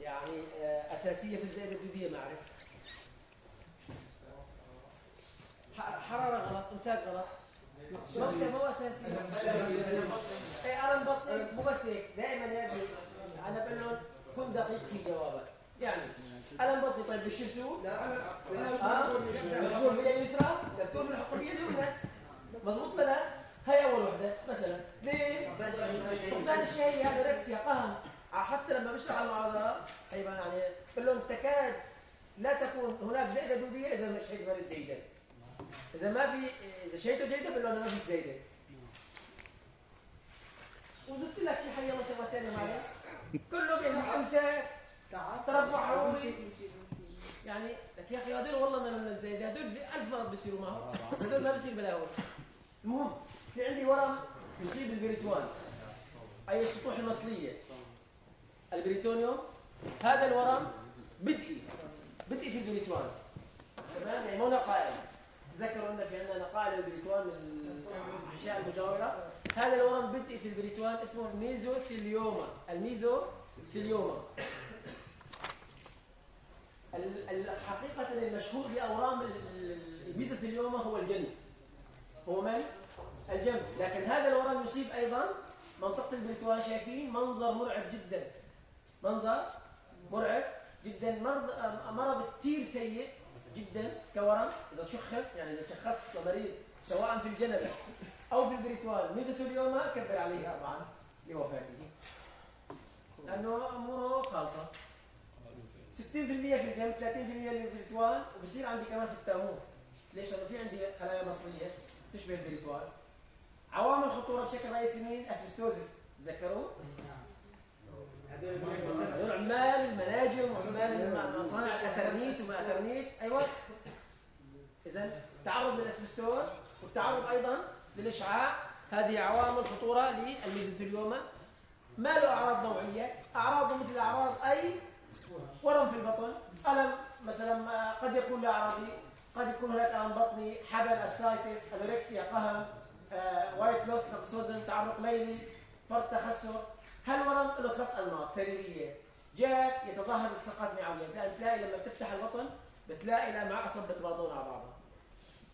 يعني آه، أساسية في الزائده الدوديه ما اعرف ح- حرارة غلط إمساك غلط. مكسب مو اساسي أي ألم بطني؟ مو بس هيك. دائما يا ابني أنا بقول لهم كن دقيق في جوابك. يعني ألم بطني طيب بالشو يسوي؟ لا أنا ها؟ مذكور باليد اليسرى؟ مذكور في الحق باليد اليمنى مضبوط ولا لا؟ هي أول وحدة مثلا. ليه؟ فقدان الشهية هذا ركسيا قهم حتى لما بشرح على المعادلات أيضا يعني بقول لهم تكاد لا تكون هناك زائدة دودية إذا مش شهيت مريض جيدا إذا ما في إذا شهيته جيدا بقول له أنا ما فيك زايده وزدت لك شي حي الله شغله ثانية معلش كله بيعني امساك تربع عروضي يعني لك يا أخي هذول والله ما من الزايد هذول ألف مرض بيصيروا معه بس هذول ما بيصير بلاهم المهم في عندي ورم يصيب البريتوان أي السطوح المصلية. ال peritoneum هذا الورم بدئي بدئي في البريتوان تمام؟ يعني مو نقائل تذكروا أن في عندنا نقائل البريتوان من الاحشاء المجاورة. هذا الورم بدئي في البريتوان اسمه ال mesothelioma. ال mesothelioma. ال- ال- حقيقة المشهور بأورام ال- ال- ال mesothelioma هو الجنب هو من؟ الجنب لكن هذا الورم يصيب أيضا منطقة البريتوان شايفين؟ منظر مرعب جدا. منظر مرعب جدا. مرض مرض كثير سيء جدا كورم. إذا تشخص يعني إذا شخصت لمريض سواء في الجنبه أو في البريتوان mesothelioma كبر عليه طبعا لوفاته. لأنه أموره خالصة. 60% في الجنب 30% للبريتوان وبصير عندي كمان في التامور ليش؟ لأنه في عندي خلايا مصلية تشبه البريتوان عوامل الخطوره بشكل رئيسي مين؟ asbestosis. تذكروا؟ عمال المناجم وعمال مصانع الاترنيت وما اترنيت أيوه. اذا تعرض للاسبستوز والتعرض أيضا للإشعاع. هذه عوامل خطوره لل mesothelioma ما له أعراض نوعية. اعراضه مثل أعراض أي ورم في البطن. ألم مثلا قد يكون لا اعراضي قد يكون هناك ألم بطني حبن ascites anorexia قهم آه، weight loss نقص وزن تعرق ليلي فرط تخثر. هالورم له ثلاث أنماط سريرية؟ جاف يتظاهر بصبة معويه لأن تلاقي لما بتفتح البطن بتلاقي الامعاء صبت بعضهم على بعضها.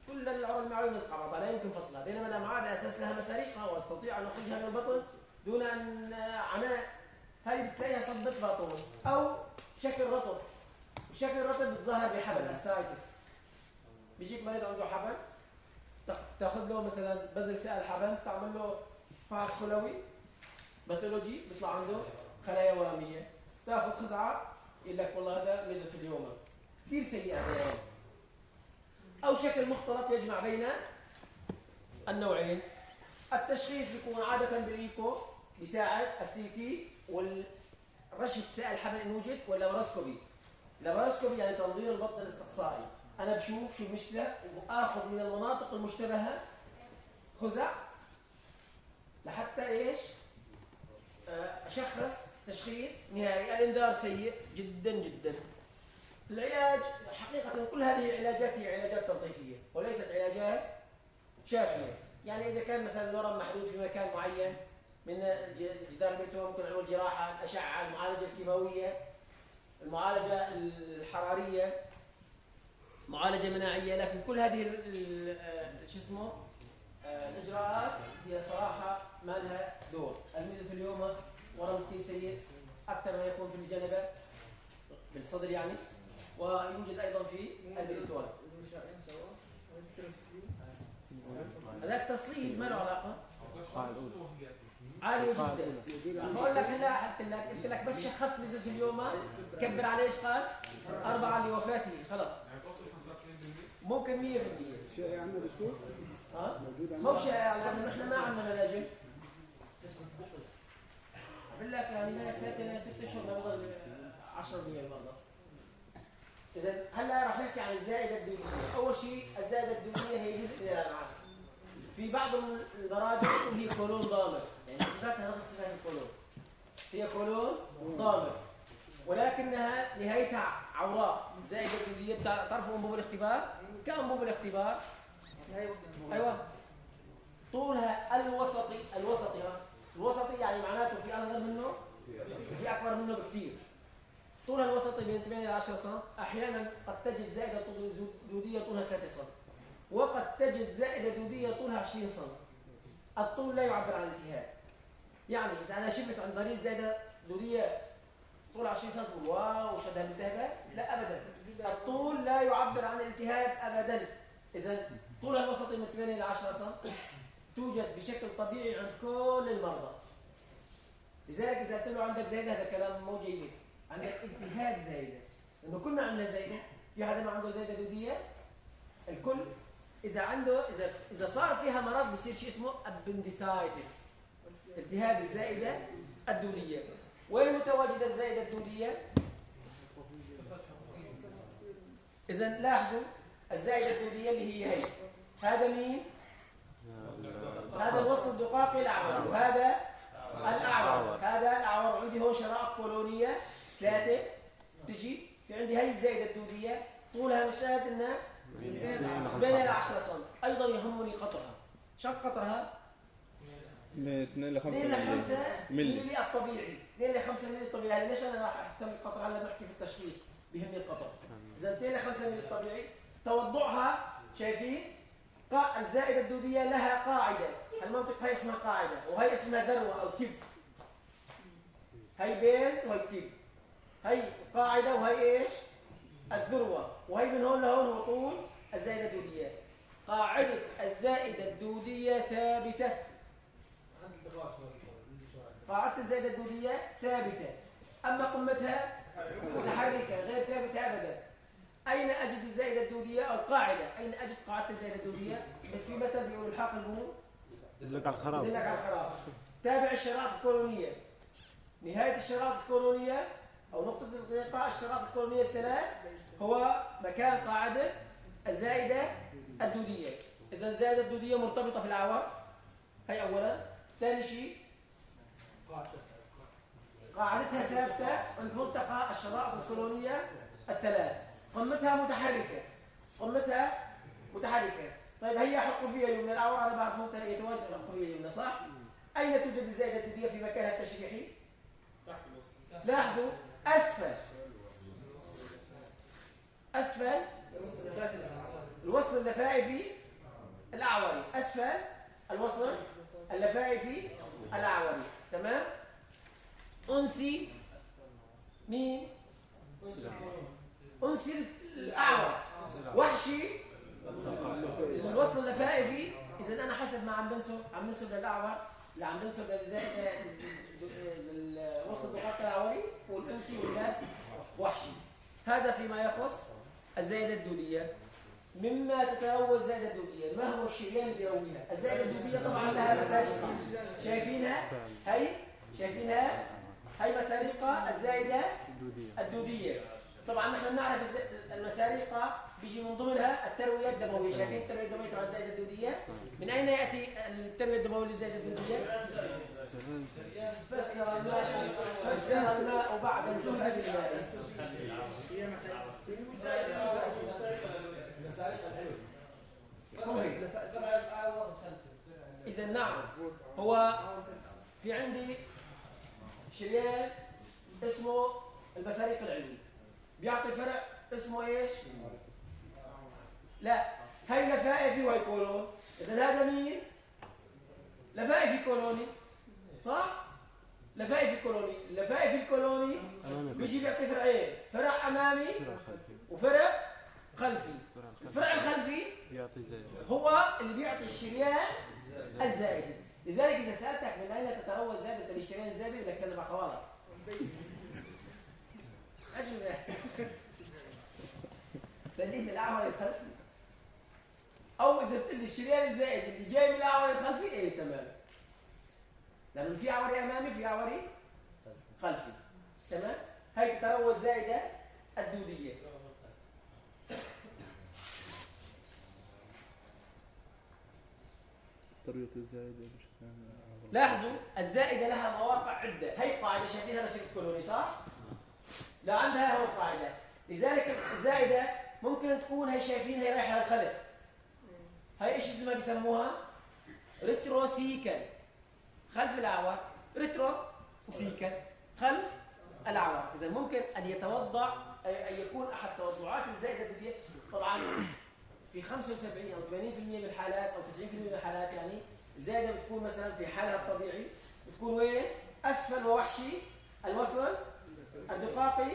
كل العروق المعويه ملصقه على بعضها لا يمكن فصلها. بينما الامعاء بأساس لها مساريقها واستطيع أن أخرجها من البطن دون أي عناء. هاي بتلاقيها صبت باطون أو شكل رطب. الشكل الرطب بتظاهر بحبن ascites بيجيك مريض عنده حبن تاخ- تاخذ له مثلا بذل سائل حبن تعمل له فحص خلوي. pathology بيطلع عنده خلايا ورمية. تاخذ خزعة يقول لك والله هذا mesothelioma كثير سيئة. أو شكل مختلط يجمع بين النوعين. التشخيص بيكون عادة بالإيكو بيساعد ال CT والرشف سائل حبن ان وجد وال laparoscopy ال laparoscopy يعني تنظير البطن الاستقصائي. أنا بشوف شو المشكلة واخذ من المناطق المشتبهة خزع لحتى إيش؟ آه، اشخص تشخيص نهائي الانذار سيء جدا جدا. العلاج حقيقة كل هذه العلاجات هي علاجات تلطيفية وليست علاجات شافية. يعني إذا كان مثلا الورم محدود في مكان معين من جدار البريتون ممكن نعمل جراحة الاشعه المعالجة الكيماوية المعالجة الحرارية معالجة مناعية لكن كل هذه آه، شو اسمه آه، الاجراءات هي صراحة ما لها دور الميزوثيليوما ورم كثير سيء أكثر ما يكون في الجنبه بالصدر يعني ويوجد أيضا في البريتوان هذاك تصليل ما له علاقة؟ عالية جدا. بقول لك هلا قلت لك قلت لك بس شخصت ميزوثيليوما كبر عليه إيش قال؟ أربعة لوفاته خلاص. ممكن 100% شائع عندنا دكتور؟ ها؟ موجود مو عندنا شائع لأنه إحنا ما عندنا مناجم بقول لك يعني ما ثلاثة ست اشهر ما بضل 10% المرضى إذا هلا رح نحكي عن الزائدة الدوديه أول شيء الزائدة الدوديه هي جزء من الامعاء في بعض المراجع تقول هي كولون ضامر. يعني صفاتها نفس صفات الكولون هي كولون. ضامر. ولكنها نهايتها عوراء. الدوديه بتاع- تعرفوا انبوب الاختبار؟ كانبوب الاختبار؟ أيوه. طولها الوسطي الوسطي. ها الوسطي يعني معناته في أصغر منه؟ وفي أكبر منه بكثير طولها الوسطي بين 8 إلى 10 سم. أحيانا قد تجد زائدة دودية طولها 3 سم. وقد تجد زائدة دودية طولها 20 سم. الطول لا يعبر عن الالتهاب يعني إذا أنا شفت عند مريض زائدة دودية طول 20 سم تقول واو شدها الالتهاب لا أبدا. الطول لا يعبر عن الالتهاب أبدا. إذا طولها الوسطي من 8 إلى 10 سم. توجد بشكل طبيعي عند كل المرضى. لذلك إذا قلت له عندك زايدة هذا كلام مو جيد. عندك التهاب زايدة. لأنه كلنا عندنا زايدة. في حدا ما عنده زايدة دودية؟ الكل إذا عنده إذا إذا صار فيها مرض بصير شيء اسمه ابندسايتس التهاب الزائدة الدودية. وين متواجدة الزائدة الدودية؟ إذا لاحظوا الزائدة الدودية اللي هي هي. هذا مين؟ هذا الوصل الدقاقي الأعور وهذا الأعور. هذا الأعور. عندي هون شرائط كولونية ثلاثة. تجي في عندي هي الزائدة الدودية. طولها مشاهد إنها بين ال 10 سم. أيضا يهمني قطرها. شو قطرها؟ من 2 ل 5 2 ل 5 ملي الطبيعي. 2 ل 5 ملي الطبيعي. ليش أنا راح أهتم بالقطر؟ هلا بحكي في التشخيص. بيهمني القطر. إذا 2 ل 5 ملي الطبيعي. توضعها شايفين؟ الزائدة الدودية لها قاعدة. المنطقة هي اسمها قاعدة وهي اسمها ذروة أو تب. هي بيز وهي تب. هي قاعدة وهي إيش؟ الذروة. وهي من هون لهون هو طول الزائدة الدودية. قاعدة الزائدة الدودية ثابتة. قاعدة الزائدة الدودية ثابتة. أما قمتها متحركة غير ثابتة أبدا. أين أجد الزائدة الدودية أو قاعدة؟ أين أجد قاعدة الزائدة الدودية؟ في مثل بيقول الحاق البنود دلك على الخراب. دلك على الخراب. تابع الشرائط الكولونية نهاية الشرائط الكولونية أو نقطة التقاء الشرائط الكولونية الثلاث هو مكان قاعدة الزائدة الدودية. إذا الزائدة الدودية مرتبطة في العور هي أولا. ثاني شيء قاعدتها ثابتة عند ملتقى الشرائط الكولونية الثلاث. قمتها متحركة. قمتها متحركة. طيب هي حقوفية يمنى الأعور أنا بعرف ممكن يتواجد حقوفية يمنى صح؟ أين توجد الزائدة الدودية في مكانها التشريحي؟ لاحظوا أسفل أسفل الوصل اللفائفي الأعوري أسفل الوصل اللفائفي الأعوري تمام؟ أنسي مين؟ أنسي الأعور وحشي الوصل اللفائفي إذا أنا حسب ما عم بنسب عم بنسب للأعور اللي عم بنسب للوصل الدقاق الأعوري والأنسي ولا وحشي. هذا فيما يخص الزائدة الدودية مما تتروى الزائدة الدودية ما هو الشريان اللي يرويها الزائدة الدودية طبعا لها مسارقة شايفينها؟ هي شايفينها؟ هي مسارقة الزائدة الدودية طبعا نحن بنعرف المسارقة بيجي من ضمنها؟ التروية الدموية. شايفين التروية الدموية تبع الزائدة الدودية؟ من أين يأتي التروية الدموية للزائدة الدودية؟ فسر الماء فسر الماء بعد الجهد إذا نعم هو في عندي شريان اسمه المساريق العلوي بيعطي فرع اسمه إيش؟ لا. هي لفائفي وهي كولون. إذا هذا مين؟ لفائفي كولوني. صح؟ لفائفي كولوني. اللفائفي الكولوني بيجي بيعطي فرعين. فرع أمامي وفرع خلفي. الفرع الخلفي هو اللي بيعطي الشريان الزائد. لذلك إذا سألتك من أين تتروى الزائده للشريان الزائد بدك سلم اخوانك أجل. دليل الاعور الخلفي. أو إذا قلت لي الشريان الزائد اللي جاي من الاعور الخلفي إيه تمام. لأنه في عوري أمامي في عوري خلفي تمام. هي تتروى الزائدة الدودية. طريقة الزائدة لاحظوا الزائدة لها مواقع عدة. هي قاعدة شايفين هذا شكل كولوني صح؟ لا عندها هو القاعدة لذلك الزائدة ممكن تكون هي شايفين هي رايحة للخلف. هي إيش اسمها بيسموها؟ retrocecal خلف الأعور retro و cecal خلف الاعور إذا ممكن أن يتوضع ان يكون أحد توضعات الزائدة الدوديه طبعا في 75 أو 80% من الحالات أو 90% من الحالات يعني الزائدة بتكون مثلا في حالها الطبيعي بتكون وين؟ أسفل ووحشي الوصل الدقاقي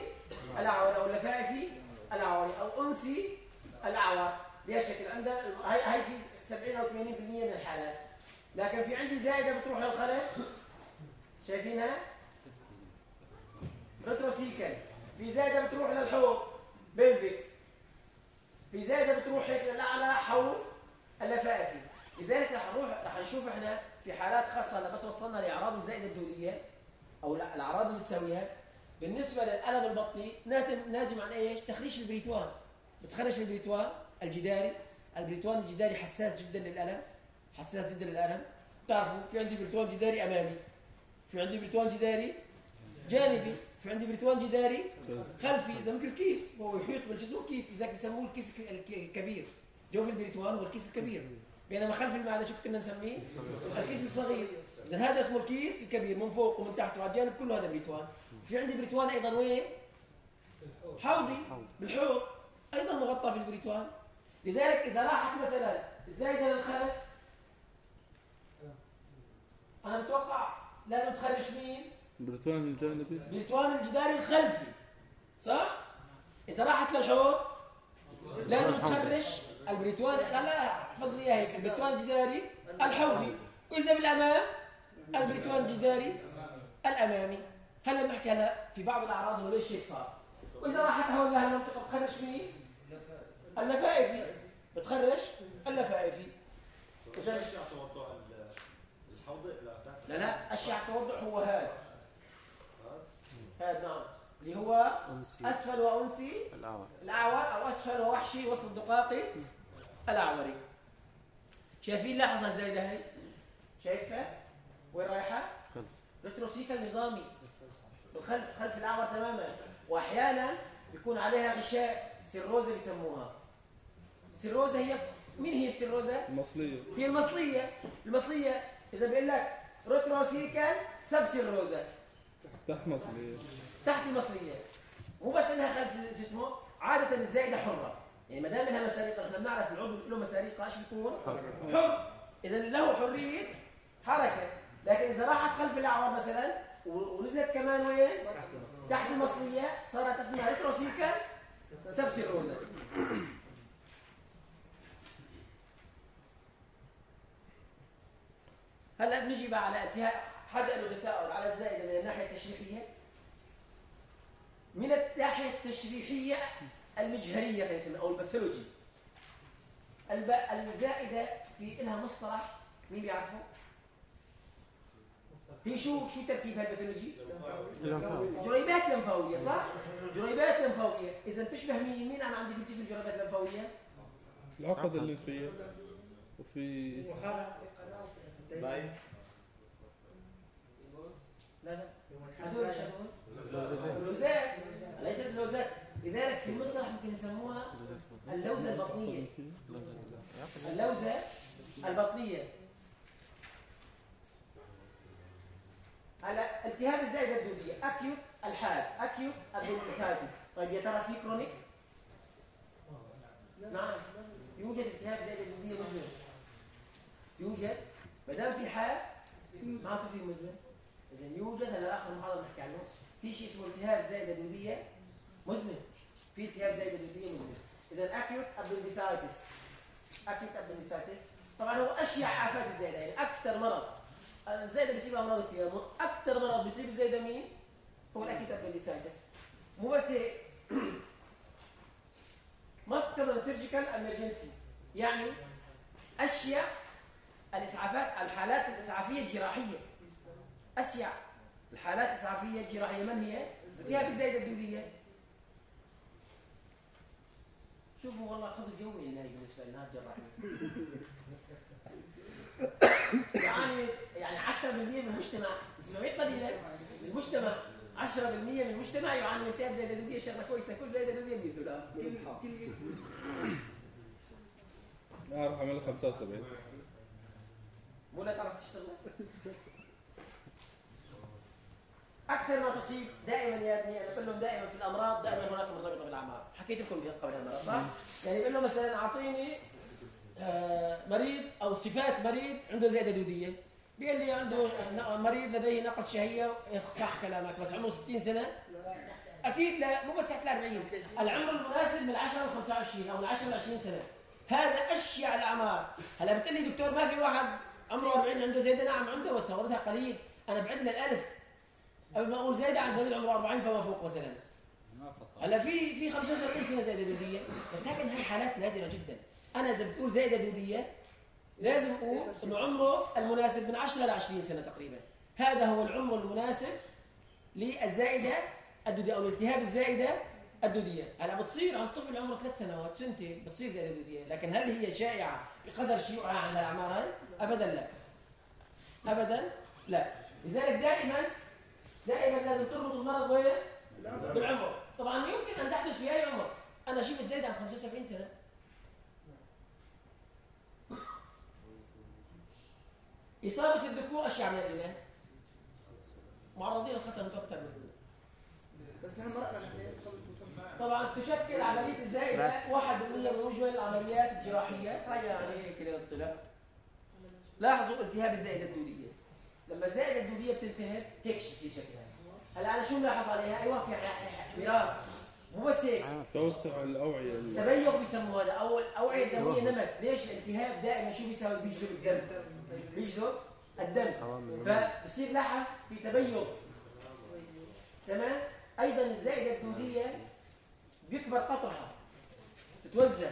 الاعور أو اللفائفي الأعوري أو أنسي الأعور. بهالشكل عندها هاي هاي في 70 أو 80% من الحالات. لكن في عندي زائده بتروح للخلف شايفينها؟ ريتروسيكل في زائده بتروح للحوض. بلفيك في زائده بتروح هيك للأعلى حول اللفائفي. لذلك رح نروح رح نشوف إحنا في حالات خاصة. هلا بس وصلنا لأعراض الزائدة الدوديه أو الأعراض اللي بتسويها بالنسبة للألم البطني ناتج ناجم عن إيش؟ تخريش البريتوان. بتخرش البريتوان. الجداري البريتوان الجداري حساس جدا للألم حساس جدا للألم. بتعرفوا في عندي بريتوان جداري أمامي في عندي بريتوان جداري جانبي في عندي بريتوان جداري خلفي زي مثل الكيس هو يحيط بالجسم كيس لذلك بسموه الكيس الكبير. جوف البريتوان هو الكيس الكبير بينما خلف المعدة شو كنا نسميه؟ الكيس الصغير. إذا هذا اسمه الكيس الكبير من فوق ومن تحت وعلى الجانب كله هذا بريتوان في عندي بريتوان أيضا وين؟ حوضي بالحوض أيضا مغطى في البريتوان لذلك إذا راحت مثلا الزايده للخلف أنا متوقع لازم تخرش مين؟ بريتوان الجانبي بريتوان الجداري الخلفي صح؟ إذا راحت للحوض لازم تخرج البريتوان لا لا احفظ لي اياها هيك البريتوان الجداري الحوضي واذا بالأمام البريتوان الجداري الأمامي هلا بنحكي هلا في بعض الأعراض إنه ليش هيك صار وإذا راحت هون لهالمنطقه بتخرج مين؟ اللفائفي بتخرج اللفائفي اذا اشياء توضع الحوض لا لا لا اشياء التوضع هو هذا هذا نعم. اللي هو أنسي. أسفل وأنسي. الأعور. الأعور أو أسفل ووحشي وسط الدقاقي الأعوري. شايفين لحظة الزايده هي شايفها وين رايحة؟ خلف. ريتروسيكل نظامي بالخلف خلف الأعور تماما. وأحيانا بيكون عليها غشاء سيروزا بيسموها سيروزا هي مين هي السيروزا المصلية. هي المصلية. المصلية إذا بيقول لك retrocecal subserosa تحت مصلية. تحت المصليه مو بس إنها خلف شو اسمه؟ عادة الزائدة حرة. يعني ما دام إلها مساريقا إحنا بنعرف العضو له مساريقا إيش بيكون؟ حر. إذا له حرية حركة. لكن إذا راحت خلف الاعور مثلا ونزلت كمان وين؟ تحت المصليه صارت اسمها retrocecal subserosa هلا بنجي بقى على التهاب حدا له تساؤل على الزائده من الناحية التشريحية من الناحية التشريحية المجهرية خلينا نسميها أو ال pathology الب... الزائدة في لها مصطلح مين بيعرفه؟ هي شو شو تركيبها ال pathology؟ جريبات لمفاوية صح؟ جريبات لمفاوية، إذا بتشبه مين؟ مين أنا عندي في الجسم جريبات لمفاوية؟ العقد الليمفية وفي بايف لا لا هذول إيش هذول؟ اللوزات ليست اللوزات لذلك في المصطلح ممكن يسموها اللوزه البطنيه اللوزه البطنيه على التهاب الزائده الدوديه acute الحاد acute appendicitis طيب يا ترى في chronic؟ نعم يوجد التهاب زائده الدوديه مزمن يوجد ما دام في حاد معناته في مزمن إذا يوجد هلا آخر محاضره بنحكي عنه في شيء اسمه التهاب زائده دوديه مزمن في التهاب زائده دوديه مزمن إذا acute appendicitis acute appendicitis طبعا هو أشيع آفات الزائده يعني أكثر مرض الزائده بيصيب أمراض كثيرة. أكثر مرض بيصيب الزائده مين؟ هو ال acute appendicitis مو بس هيك. Come on surgical emergency. يعني أشيع الإسعافات الحالات الإسعافية الجراحية. اشيع الحالات الإسعافية الجراحية من هي؟ التهاب الزايدة الدوديه شوفوا والله خبز يومي هنا بالنسبة لنا الجراحين يعني يعني 10% من المجتمع. اسمعي قليلا من المجتمع. 10% من المجتمع يعاني من التهاب زايدة دوديه شغلة كويسة. كل زايدة دوديه 100 دولار. كل أعرف أعمل 75 مو لا تعرف تشتغل أكثر ما تصيب دائما يا ابني أنا بقول لهم دائما في الامراض دائما هناك مرتبطه بالاعمار حكيت لكم قبل المره صح يعني بقول له مثلا اعطيني مريض أو صفات مريض عنده زائده دودية. بيقول لي عنده مريض لديه نقص شهية صح كلامك بس عمره 60 سنة. أكيد لا مو بس تحت ال 40 العمر المناسب من 10 ل 25 أو من 10 ل 20 سنة. هذا أشيع الأعمار. هلا بتقول لي دكتور ما في واحد عمره 40 عنده زايده نعم عنده بس توردها قليل. أنا بعد الألف. قبل ما أقول زايده عند مريض عمره 40 فما فوق مثلا. هلا في في 75 سنة زايده دوديه بس لكن هاي حالات نادرة جدا. أنا إذا بتقول زايده دوديه لازم أقول إنه عمره المناسب من 10 ل 20 سنة تقريبا. هذا هو العمر المناسب للزائدة الدودية أو الالتهاب الزائدة الدودية. هلا بتصير عند طفل عمره ثلاث سنوات سنتين بتصير زائده دوديه لكن هل هي شائعة بقدر شيوعها عند الاعمار هاي؟ ابدا لا. ابدا لا. لذلك دائما دائما لازم تربط المرض وين؟ بالعمر. طبعا يمكن أن تحدث في أي عمر. أنا شفت زايده عن 75 سنة. إصابة الذكور أشيع من الإناث معرضين للخطر أكثر منهم بس إحنا مرقنا توصل طبعا تشكل عملية الزائدة 1% من مجمل العمليات الجراحية هاي يعني هيك للطلع لاحظوا التهاب الزائدة الدودية لما الزائدة الدودية بتلتهب هيك بصير شكلها. هلا أنا شو ملاحظ عليها؟ أيوه في احمرار مو بس هيك. توسع الأوعية. ال- تبيض بيسموه هذا. أو الأوعية الدموية نمت. ليش؟ الالتهاب دائما شو بيساوي؟ بيجذب الدم. بيجذب الدم. فبصير لاحظ في تبيض تمام؟ أيضا الزائده الدوديه بيكبر قطرها. بتتوزع.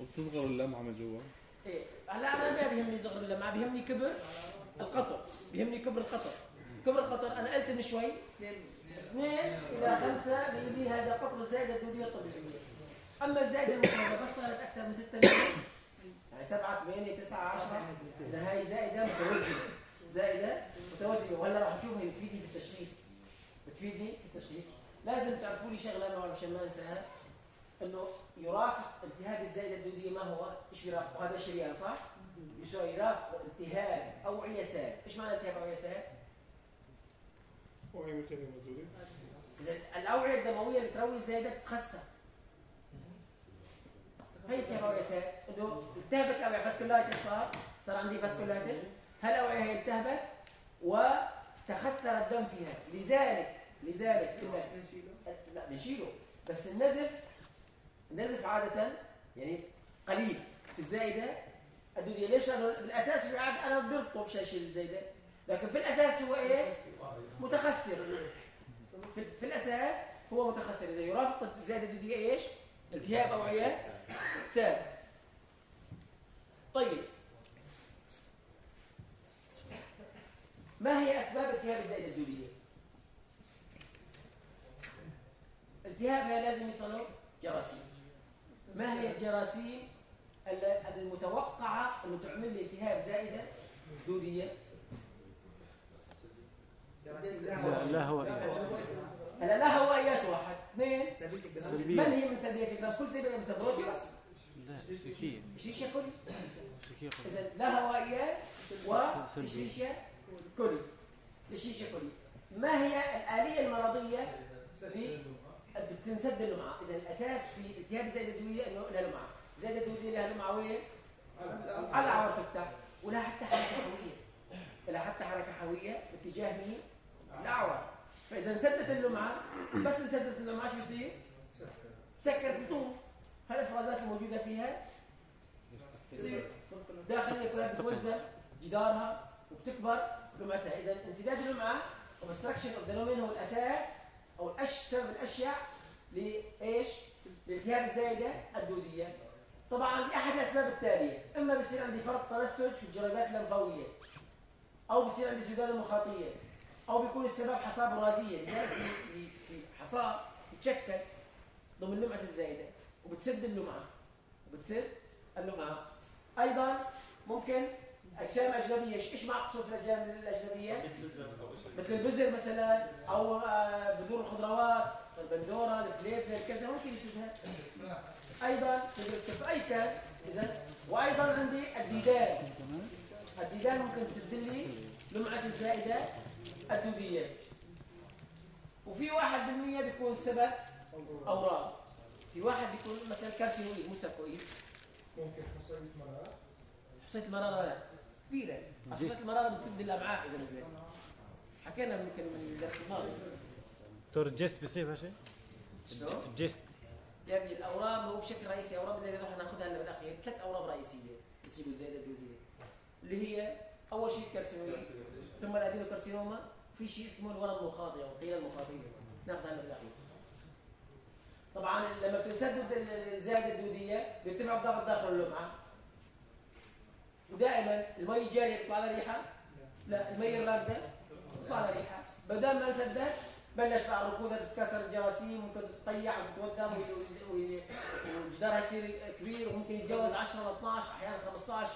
وبتصغر اللمعة من جوا. إيه هلا أنا ما بيهمني صغر اللمعه بيهمني كبر القطر. بيهمني كبر القطر. كبر القطر أنا قلت من شوي. اثنين 2 إلى 5 ملي هذا قطر الزائده الدوديه الطبيعيه أما الزائده المفرده بس صارت أكثر من 6 ملي يعني 7 8 9 10 إذا هاي زائده متوزنه زائده متوزنه وهلا راح أشوف هي بتفيدني في التشخيص. بتفيدني في التشخيص لازم تعرفوا لي شغلة ما مشان ما أنساها إنه يرافق التهاب الزائده الدوديه ما هو؟ إيش بيرافق؟ هذا الشريان صح؟ يسوي يرافق التهاب اوعيه ساد، إيش معنى التهاب اوعيه ساد؟ وهي متى مزوري إذا الأوعية الدموية بتروي الزايدة بتتخسر. هي التهاب ساد إنه التهبت الأوعية vasculitis صار صار عندي vasculitis هالأوعية هي التهبت وتخثر الدم فيها. لذلك لذلك لا بنشيله بس النزف النزف عادة يعني قليل. في الزايدة الدودية ليش؟ عاد أنا بدي أطلب شيء شيء الزايدة. لكن في الأساس هو إيش؟ متخسر. في, في الأساس هو متخسر. إذا يرافق الزياده الدودية إيش؟ التهاب اوعيات ساد طيب. ما هي أسباب التهاب الزائده الدوديه؟ التهابها لازم يصلوا جراثيم. ما هي الجراثيم ال- المتوقعة أنه تعمل لي التهاب زائدة دوديه؟ لا لا هو هلا لا هوائيات واحد. اثنين من سلبية هي من سلبيات الجرام كل من سلبيات بس لا شيشه كلي شكية اذا لا هوائيات والشيشه كلي الشيشة كلي ما هي الآلية المرضية اللي بتنسد اللمعه إذا الأساس في التهاب الزائده الدوديه إنه لها لمعة. الزائده الدوديه لها لمعة وين؟ على العور تفتح ولها حتى حركة هويه لها حتى حركة هويه باتجاه مين؟ الأعور. فإذا انسدت اللمعة بس انسدت اللمعة شو بيصير؟ تسكر بتطوف هالافرازات الموجودة فيها بتصير داخلية كلها بتوذم جدارها وبتكبر. لمعتها إذا انسداد اللمعه obstruction of the lumen هو الاساس أو الأش سبب الاشيع لإيش؟ لالتهاب الزايدة الدودية طبعا لاحد الأسباب التالية إما بيصير عندي فرط تنسج في الجريبات اللمفاوية أو بيصير عندي سداده مخاطيه أو بيكون السبب حصاه برازيه لذلك في حصاه تتشكل ضمن لمعة الزايدة وبتسد اللمعه وبتسد اللمعه أيضا ممكن أجسام أجنبية. إيش اقصد في الأجسام الأجنبية؟ مثل البزر مثلا أو آه، بذور الخضروات البندورة الفليفل كذا. ممكن يسدها أيضا في اي كان إذا وأيضا عندي الديدان. الديدان ممكن تسد لي لمعة الزائدة الدودية. وفي 1% بيكون سبب أورام. في واحد بيكون مثلا carcinoid مو سكويد ممكن حصية مرار حصيه المراره لا. كبيرة. حصيه المراره بتسد الامعاء إذا نزلت. حكينا يمكن من الدرس الماضي. دكتور ال GIST بيصير شيء؟ شلون؟ ال GIST يا ابني الأورام هو بشكل رئيسي. أورام زي اللي رح ناخذها هلا بالأخير. ثلاث أورام رئيسية. بيصيبوا الزايده الدوديه اللي هي أول شيء الكارسينويد ثم الادينوكارسينوما في شيء اسمه الورم المخاطي أو القيله المخاطيه ناخذها هلا بالأخير. طبعا لما بتنسدد ال- الزايدة الدودية بيرتفع الضغط داخل اللمعه ودائما المي الجاريه بيطلع لها ريحة؟ لا المي الرافده بيطلع لها ريحة. ما دام ما انسدت بلش بقى الركوزه تتكسر الجراثيم ممكن تتقيع وتتودم وجدارها يصير كبير وممكن يتجاوز 10 ل 12 أحيانا 15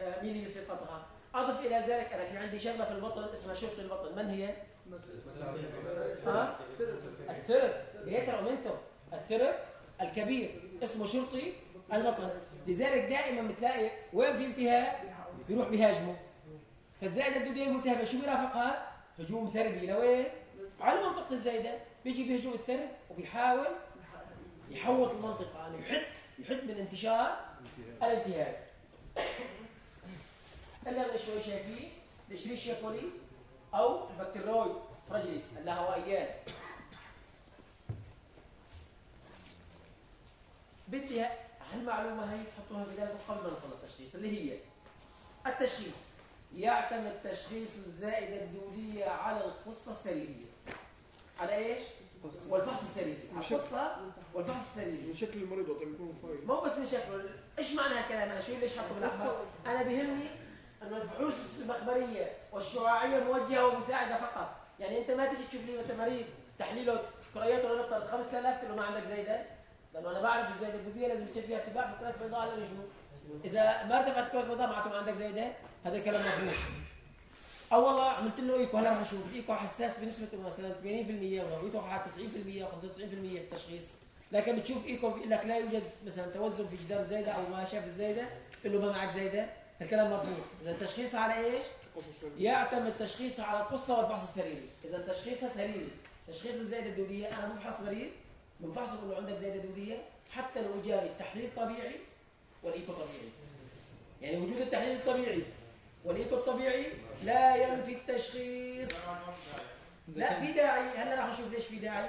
آه، بيصير قطرها أضف إلى ذلك أنا في عندي شغلة في البطن اسمها شرطي البطن. من هي؟ ها؟ الثرب greater omentum الثرب الكبير اسمه شرطي البطن. لذلك دائما بتلاقي وين في التهاب؟ بيروح بيهاجمه. فالزائده الدوديه الملتهبه شو بيرافقها؟ هجوم ثربي. لوين؟ على منطقة الزايدة. بيجي بهجوم الثرب وبيحاول يحوط المنطقة. انه يحد يحد من انتشار الالتهاب. اللي قبل شوي شايفين. الاشريشيا كولي أو البكتيرويد فراجيليس اللاهوائيات بدي هالمعلومه هي تحطوها في بالكم قبل ما نصل للتشخيص اللي هي التشخيص. يعتمد تشخيص الزائدة الدوديه على القصة السريرية. على إيش؟ والفحص السريري على القصة والفحص السريري من شكل المريض وقت بيكون فايق مو بس من شكله. إيش معنى الكلام أنا شو ليش حطه بالاحمر أنا بيهمني إنه الفحوص المخبرية والشعاعية موجهة ومساعدة فقط. يعني أنت ما تجي تشوف لي مثل مريض تحليله كرياته لنفترض 5000 تقول له ما عندك زايدة؟ لأنه أنا بعرف الزايده الدوديه لازم يصير فيها ارتفاع في الكرات البيضاء لازم شنو إذا ما ارتفعت الكرات البيضاء معناته ما عندك زايده هذا كلام مفهوم. أو والله عملت له إيكو هلا رح نشوف. الايكو حساس بنسبة مثلا 80% ونوعيته حوالي 90% أو 95% في التشخيص. لكن بتشوف إيكو بيقول لك لا يوجد مثلا توذم في جدار الزايده أو ما شاف الزايدة بتقول له ما معك زايدة. الكلام مفهوم. إذا تشخيصها على إيش؟ يعتمد تشخيصها على القصة والفحص السريري. إذا تشخيصها سريري تشخيص الزايدة الدودية أنا بفحص مريض. بنفحصه بقول له عندك زايده دودية حتى لو جاري التحليل طبيعي والايكو طبيعي يعني وجود التحليل الطبيعي والايكو الطبيعي لا ينفي التشخيص. لا في داعي. هلا راح نشوف ليش في داعي.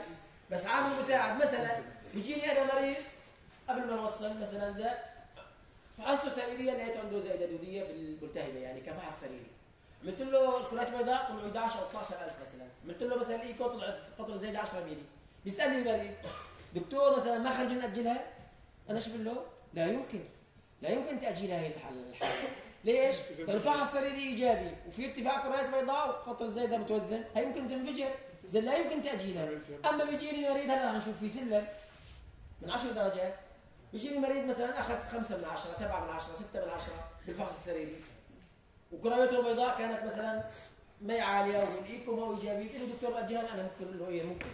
بس عامل مساعد. مثلا بيجيني أنا مريض قبل ما نوصل مثلا زاد فحصته سريريا لقيت عنده زائده دودية في الملتهبة يعني كفحص سريري. عملت له الكرات البيضاء طلعوا 11 أو 12000 مثلا. عملت له مثلا الايكو طلعت قطر زايده 10 ملي بيسالني المريض دكتور مثلا ما خرج ناجلها أنا شو بقول له؟ لا يمكن. لا يمكن تاجيلها هي الحل الحالة. ليش؟ الفحص السريري إيجابي وفي ارتفاع كرات بيضاء وقطر زايدة متوزن. هي يمكن تنفجر. اذا لا يمكن تأجيلها. أما بيجيني مريض هلا نشوف في سلم. من 10 درجات. بيجيني مريض مثلا أخذ 5 من 10 7 من 10 6 من 10 بالفحص السريري. وكريته البيضاء كانت مثلا ما عالية والإيكو ما إيجابي. قال له دكتور اجلها أنا ممكن له إيه ممكن.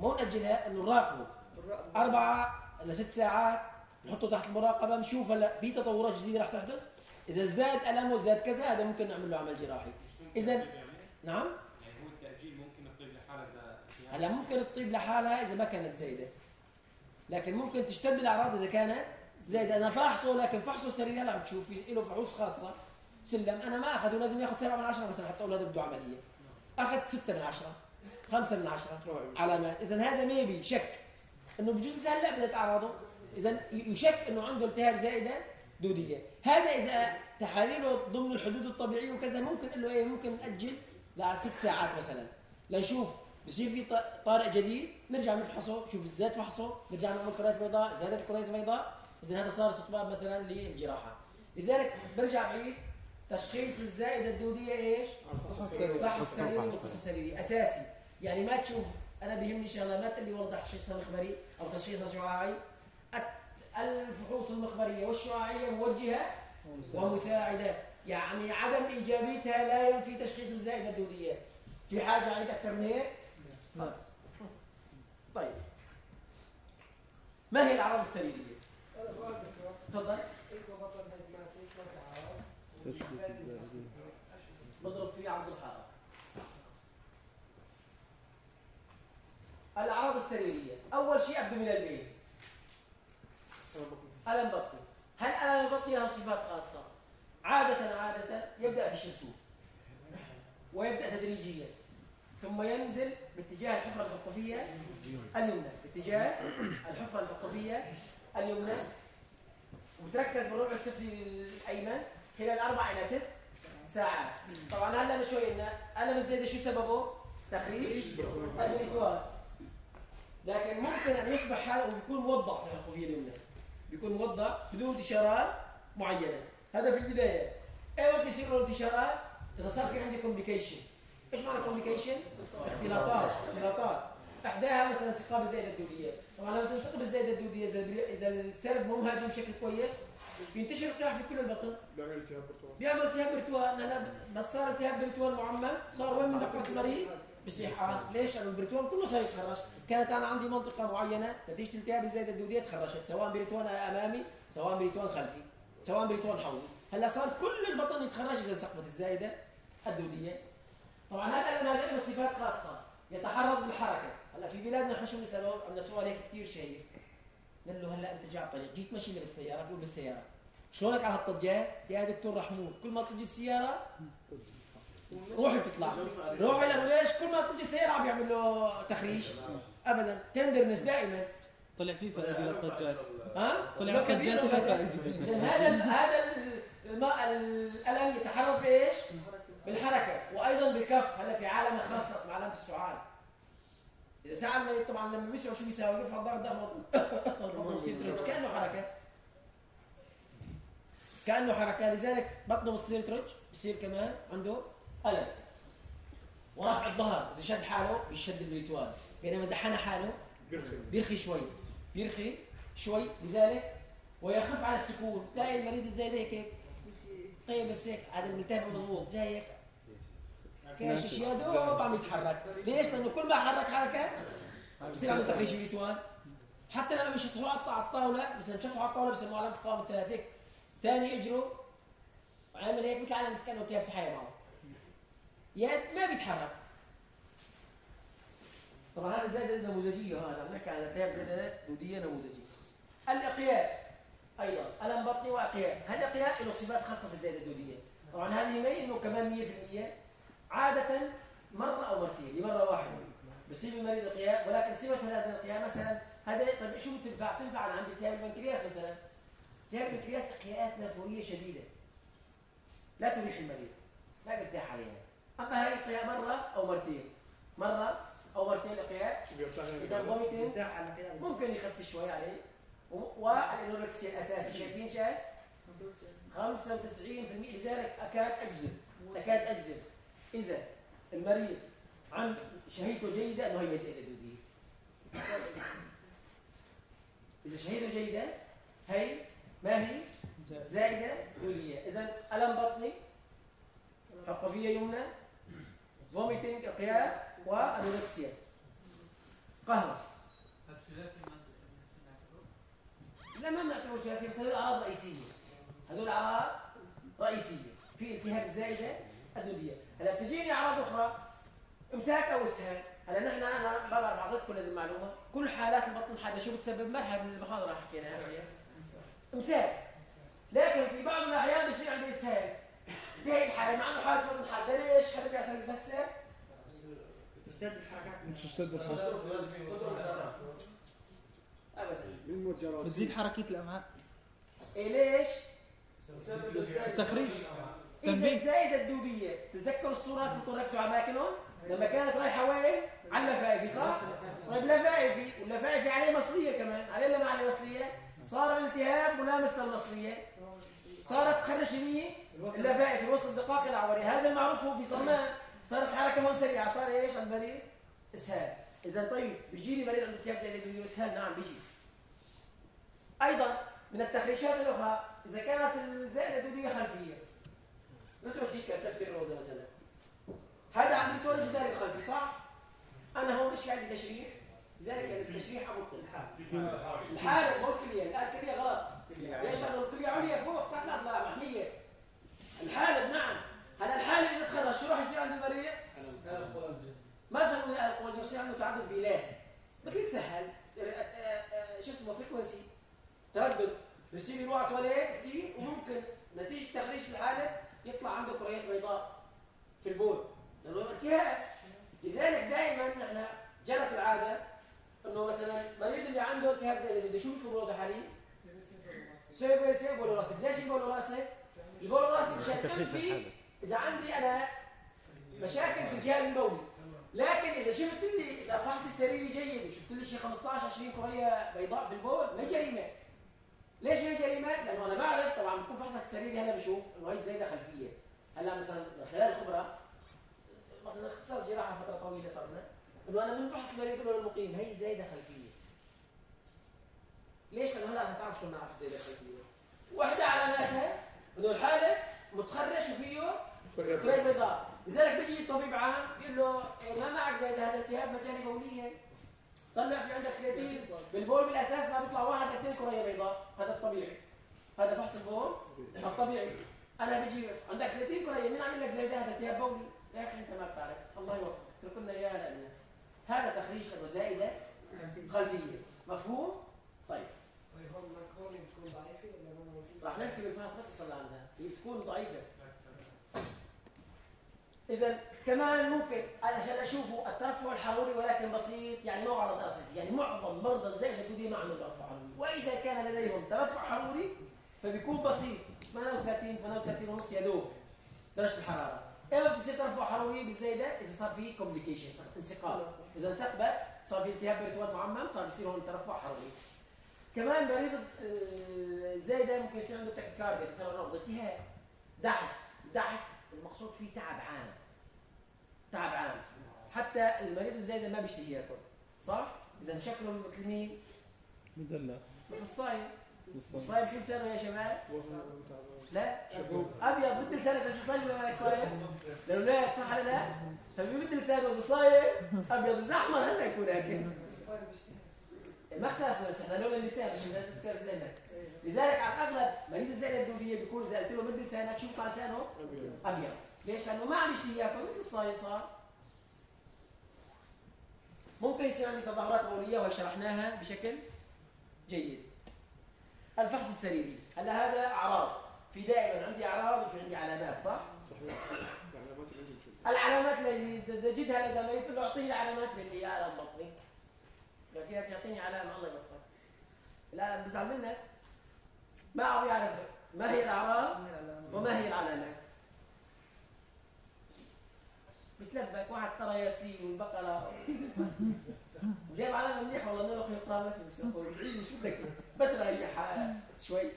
مو نأجلها إنه نراقبه. أربعة لست ساعات نحطه تحت المراقبة نشوف هلا في تطورات جديدة رح تحدث. إذا ازداد المه ازداد كذا هذا ممكن نعمل له عمل جراحي. إذا نعم؟ يعني هو التأجيل ممكن يطيب لحالها زي هلا ممكن تطيب لحالها إذا ما كانت زايدة. لكن ممكن تشتد الأعراض إذا كانت زايدة. أنا فاحصه لكن فحصه سريع هلا عم تشوف في له فحوص خاصة. سلم. أنا ما أخذه لازم ياخذ 7 من 10 مثلا حتى أقول هذا بده عملية. أخذ 6 من 10 5 من 10 علامات اذا هذا ميبي شك. إنه بجوز هلا بدأت أعراضه. اذا يشك إنه عنده التهاب زائدة دودية. هذا إذا تحاليله ضمن الحدود الطبيعية وكذا ممكن له إيه ممكن نأجل لست ساعات مثلا. لنشوف بصير في طارئ جديد نرجع نفحصه نشوف زاد فحصه نرجع نعمل كرات بيضاء زادت الكرات البيضاء اذا هذا صار استطباب مثلا للجراحة. لذلك برجع بعيد. تشخيص الزائدة الدودية إيش؟ فحص سريري وقص سريري أساسي. يعني ما تشوف. أنا بيهمني شغله ما تقول لي والله تشخيصها مخبري أو تشخيصها شعاعي. الفحوص المخبرية والشعاعية موجهة ومساعدة. يعني عدم إيجابيتها لا ينفي تشخيص الزائدة الدوديه في حاجة عندك أكثر من هيك؟ طيب. ما هي الأعراض السريرية؟ تفضل. تشخيص الزائدة. بضرب فيه عرض الحائط الأعراض السريرية. أول شيء أبدو من البين الم بطني هل الم البطن له صفات خاصة؟ عادة عادة يبدأ في الشرسوم ويبدأ تدريجيا. ثم ينزل باتجاه الحفرة الحقوقية اليمنى. باتجاه الحفرة الحقوقية اليمنى. وتركز بالربع السفلي الأيمن خلال أربع إلى ست ساعات. طبعا هلا شوي قلنا الم الزايده شو سببه؟ تخريج البريتوار لكن ممكن أن يصبح هذا ويكون موضع في الحقوقيه اليمنى. بيكون موضع بدون انتشارات معينة. هذا في البداية. أيوه بيصير له انتشارات؟ إذا صار في عندي complication إيش معنى complication؟ اختلاطات اختلاطات. أحداها مثلا انثقاب الزائدة الدودية. طبعا لما تنثقب الزائدة الدودية إذا إذا الثرب مو مهاجم بشكل كويس بينتشر القيح في كل البطن. بيعمل التهاب بريتوان بيعمل التهاب بريتوان هلا بس صار التهاب بريتوان معمم. صار وين من دقه المريض؟ بصيح آه. ليش؟ لأنه البريتوان كله صار يتخرش كانت أنا عندي منطقة معينة نتيجة التهاب الزايدة الدودية تخرشت سواء بريتوان أمامي سواء بريتوان خلفي سواء بريتوان حولي. هلا صار كل البطن يتخرج إذا سقطت الزايدة الدودية. طبعا هذا الم هذا له صفات خاصة يتحرك بالحركة. هلا في بلادنا إحنا شو بنساله عندنا سؤال هيك كثير شهير قال له هلا أنت جاي على الطريق. جيت ماشي بالسيارة بيقول بالسيارة. شلونك على الطجات يا دكتور رحمون كل ما تجي السيارة روحي بتطلع. روحي لأنه ليش كل ما تجي السياره عم يعمل له تخريج ابدا. تندرنس دائما. طلع في فائدة للطجات ها؟ طلع الطجات لها فائدة. هذا هذا ال- الماء الألم يتحرك بإيش؟ بالحركة. وأيضا بالكف. هلا في عالم خاصه اسمها علامه السعال. إذا المريض طبعا لما بيسعى شو بيساوي؟ بيرفع الضغط ضغط بطنه بصير ترج. كأنه حركة. كأنه حركة. لذلك بطنه بتصير ترج بصير كمان عنده الم ورفع الظهر اذا شد حاله بيشد البريتوان بينما اذا حنى حاله بيرخي. بيرخي شوي. بيرخي شوي لذلك ويخف على السكون. تلاقي المريض الزايد هيك هيك. طيب بس هيك هذا الملتهب مضبوط زي هيك. كاشش يا دوب عم يتحرك. ليش؟ لأنه كل ما حرك حركة بصير عنده تخريج بيتوان حتى لما بيشطحوا على الطاولة بس بيشطحوا على الطاولة بسموها علامة الطاوله الثلاث هيك. ثاني اجره وعامل هيك مثل علامة كأنه التهاب سحايا معه يد ما بيتحرك. طبعا هذا زائده نموذجية هذا بنحكي عن التهاب زائده دودية نموذجية. الإقياء أيضا الم بطني وأقياء. هالإقياء له صفات خاصة في الزائده الدوديه طبعا هذه مي إنه كمان 100% عادة مرة أو مرتين لمرة واحدة. بصيب المريض إقياء ولكن صفة هذا الإقياء مثلا هذا طيب شو بتنفع؟ تنفع عندي التهاب البنكرياس مثلا. التهاب البنكرياس إقياءات نافوريه شديدة. لا تريح المريض. لا بيرتاح عليها. هاي الاقياء مرة أو مرتين. مرة أو مرتين بيرتاح. اذا vomiting ممكن يخف شوي عليه وال anorexia الاساسي شايفين شايف 95% لذلك أكاد أجزم. أكاد أجزم. إذا المريض عن شهيته جيدة إنه هي زائدة دوديه إذا شهيته جيدة هي ما هي؟ زائدة. دوديه إذا الم بطني حقفيه يمنى. فوميتنج اقياء وانوركسيا. قهوة. لا ما بنعتبره ثلاثي بس هذول أعراض رئيسية. هذول أعراض رئيسية. في التهاب الزايده الدوديه هلا بتجيني أعراض أخرى. إمساك أو إسهال. هلا نحن أنا بعرف اعطيتكم لازم معلومة. كل حالات البطن الحاده شو بتسبب؟ مرحله من المحاضره حكيناها إمساك. لكن في بعض الأحيان بيصير عندي إسهال. مع عشان يفسر مش تشتد الحركة ابدا. بتزيد حركيه الأمعاء. إيه ليش؟ التخريج. إذا تنبيه الزايدة الدودية. تتذكروا الصورات اللي كنتوا ركزوا على أماكنهم؟ لما كانت رايحة وين؟ على اللفائفي صح؟ طيب لفائفي واللفائفي عليه مصلية كمان، عليه ولا ما عليه مصلية؟ صار الالتهاب ملامس للمصلية. صارت تخرج يمين. اللفائفي وسط الدقائق العورية هذا المعروف هو في صرمان صارت حركة هون سريعة. صار إيش؟ عند المريض؟ إسهال. إذا طيب بيجيني مريض عنده التهاب زي الدودية إسهال. نعم بيجي. أيضا من التخريجات الأخرى إذا كانت الزائدة الدودية خلفية. نتروسيكا تسبسي الروزة مثلا. هذا عم بيتولد الجدار الخلفي صح؟ أنا هون إيش عندي تشريح؟ لذلك يعني التشريح أبطل الحالة مو الكلية. لا الكلية غلط. ليش؟ لأنه الكلية عليا فوق تحت الأضلاع محمية الحالة نعم. هلا الحالة إذا تخرج شو راح يصير عند المريض؟ ما الله القلب يصير عنده تعدد آه، آه، آه، شو اسمه frequency تردد. بصير يروح على تواليت كثير وممكن نتيجة تخريش الحالة يطلع عنده كريات بيضاء في البول. لأنه التهاب. لذلك دائما نحن جرت العادة إنه مثلا المريض اللي عنده التهاب زايده شو له تحاليل؟ CRP CRP بول وراسب ليش البول وراسب؟ البول وراسب مشان أعمل فيه إذا عندي أنا مشاكل في الجهاز البولي لكن إذا شفت لي إذا فحصي السريري جيد وشفت لي شيء 15 20 كريه بيضاء في البول ما جريمه ليش ما جريمه؟ لأنه أنا بعرف طبعا بكون فحصك السريري هلا بشوف انه هي زايده خلفية هلا مثلا خلال الخبرة مثلا اختصاص جراحة فترة طويلة صرنا إنه أنا من فحص المريض انه المقيم هي زايدة خلفية ليش؟ لأنه هلا هتعرف شو بنعرف زايدة خلفية واحدة علاماتها انه الحاله متخرش وفيه كريات بيضاء لذلك بيجي الطبيب عام بيقول له إيه ما معك زي هذا التهاب مجاري بوليه طلع في عندك كرياتين بالبول بالأساس ما بيطلع واحد اثنين كريه بيضاء. هذا الطبيعي. هذا فحص البول. الطبيعي. أنا بيجي عندك كرياتين كريه مين عامل لك زي ده؟ هذا التهاب بولي يا أخي أنت ما بتعرف. الله يوفقك. اترك لنا اياها لنا هذا تخريج له زائدة خلفية. مفهوم؟ طيب. طيب هون ماكروني بتكون ضعيفه؟ راح نحكي بالفحص بس يصلى عندها بتكون ضعيفة. إذا كمان ممكن عشان أشوفه الترفع الحروري ولكن بسيط يعني ما عرض أساسي يعني معظم مرضى الزائده الدوديه ما عندهم ترفع حروري. وإذا كان لديهم ترفع حروري فبيكون بسيط. 38 38 ونص يا دوب. درجة الحرارة. اما بتصير ترفع حروري بالزايده إذا صار في كومبليكيشن انسقاط إذا انثقبت صار في التهاب بريتوان معمم صار بيصير هون ترفع حروري. كمان مريض الزايده ممكن يصير عنده tachycardia يصير عنده نبض التهاب ضعف ضعف المقصود فيه تعب عام تعب عام حتى المريض الزايده ما بيشتهي ياكل صح؟ إذا شكله مثل مين؟ مدلع مثل الصايم الصايم شو لسانه يا شباب؟ لا. أبيض بده لسانك عشان صايم ولا مالك صايم؟ الاولاد صح ولا لا؟ فبده بده لسانه اذا صايم أبيض اذا احمر هلا يكون أكل ما اختلفنا بس إحنا لون اللسان عشان تذكر لسانك لذلك على الأغلب مريض الزائده الدوديه بيكون اذا قلت له مد لسانك شو بيطلع لسانه؟ أبيض. ليش؟ لأنه ما عم يشتهي ياكل مثل الصايم صار. ممكن يصير عندي تظاهرات بوليه وهي شرحناها بشكل جيد. الفحص السريري. هلا هذا أعراض. في دائما عندي أعراض وفي عندي علامات صح؟ صحيح. العلامات اللي بشوفها العلامات اللي تجدها لدى اعطيني العلامات باللي على بطني قال كيف يعطيني علامة الله يوفقك. لا بزعل منك. ما عم يعرف ما هي الأعراض وما هي العلامات. بتلبك واحد قرا ياسين والبقرة. جايب علامة منيحه والله أخي يقرأ ما في مشكلة. شو بدك بس ريح شوي.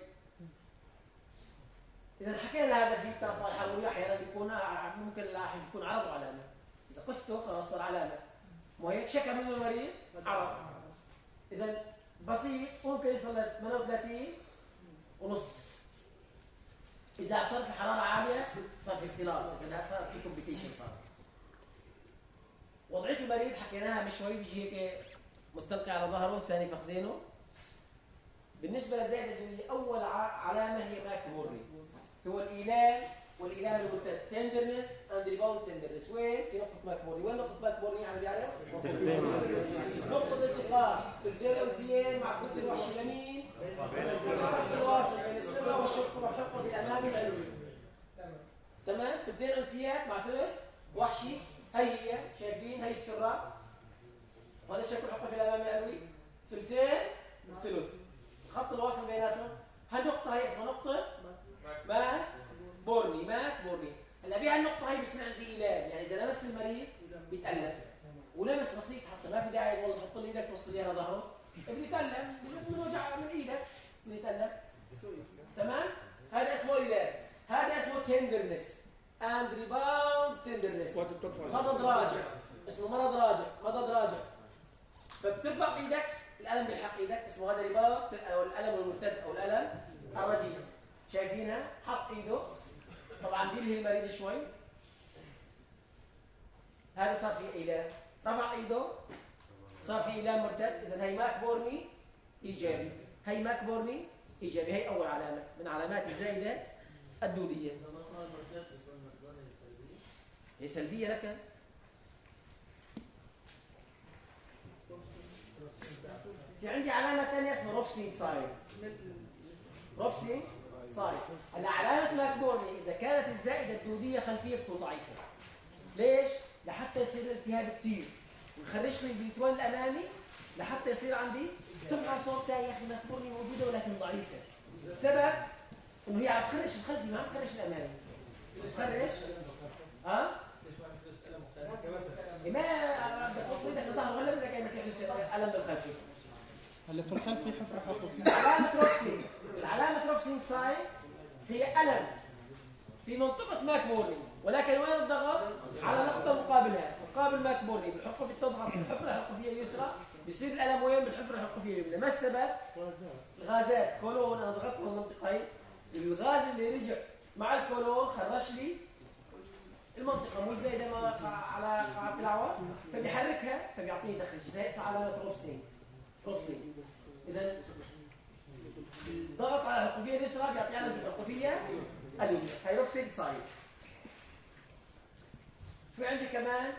إذا حكينا هذا في الحروري أحيانا بيكون ممكن لاحظ يكون عرض علامة. إذا قسته خلاص صار علامة. مو هيك شكى منه المريض؟ عرض إذا بسيط ممكن يصل ل 38 ونص. إذا صارت الحرارة عالية صار في اختلاط إذا صار في كومبليكيشن صار. وضعية المريض حكيناها من شوي بيجي هيك مستلقي على ظهره ثاني فخذينه. بالنسبة للزائده الدودية أول علامة هي ماك بورني. هو الايلام والايلام الممتد tenderness and rebound tenderness وين؟ في نقطة ماك بورني وين نقطة ماك بورني يعني بيعرف نقطة التقاء في الفيروسيين مع الصوت الوحش اليمين الواصل بين السره والشوك الحرقفي الامامي العلوي تمام؟ في انسيات مع ثلث وحشي. هي هي. شايفين؟ هي السرة. وهذا الشوك الحرقفي الامامي العلوي. ثلثين ثلث الخط الواصل بيناتهم. هالنقطه هي اسمها نقطة؟ ماك بورني ماك بورني. هلا بهالنقطه هي بصير عندي إيلام. يعني إذا لمست المريض بيتألم. ولمس بسيط حتى ما في داعي والله تحط لي إيدك توصل لي على ظهره. بيتالم من وجع من إيدك. بيتالم تمام؟ هذا اسمه إيلام. هذا اسمه tenderness and rebound tenderness مضض راجع. اسمه مضض راجع. مضض راجع. فبترفع إيدك. الألم بيلحق إيدك. اسمه هذا rebound أو الألم المرتد أو الألم الرجيع. شايفينها؟ حط إيده. طبعا بيلهي المريض شوي. هذا صار في ايلام رفع إيده. صار في ايلام مرتد. اذا هي ماك بورني إيجابي. هي ماك بورني إيجابي. هي أول علامة. من علامات الزايدة الدودية. إذا ما صار مرتد يكون ماك بورني سلبي هي سلبية لك. في عندي علامة ثانية اسمها Rovsing sign Rovsing sign هلا علامه ماكبورني إذا كانت الزائدة الدودية خلفية بتكون ضعيفة. ليش؟ لحتى يصير الالتهاب كثير ويخرش لي البريتوان الأمامي لحتى يصير عندي ترفع صوت تاني يا أخي ماكبورني موجودة ولكن ضعيفة. السبب إنه هي عم تخرش الخلفي ما عم تخرش الامامي تخرش؟ ها؟ ما بدك توصل إيدك للظهر ولا بدك إيدك يحدث ألم بالخلفي؟ هلا في الخلف في حفره حرقفيه علامة Rovsing العلامة Rovsing sign هي ألم في منطقة ماكبورني ولكن وين الضغط؟ على نقطة مقابلها. مقابل ماكبورني بالحرقف تضغط في الحفرة الحرقفية اليسرى. بيصير الألم وين؟ بالحفرة الحرقفية اليمنى. ما السبب؟ الغازات كولون أنا ضغطت من منطقتين الغاز اللي رجع مع الكولون خرش لي المنطقة مو زايدة ما- على قاعدة الأعور فبيحركها فبيعطيني تخريش زي علامة Rovsing Rovsing إذا الضغط على الحرقفيه اليسرى بيعطي علامه الحرقفيه اليمنى هيروفسيد ساين في عندي كمان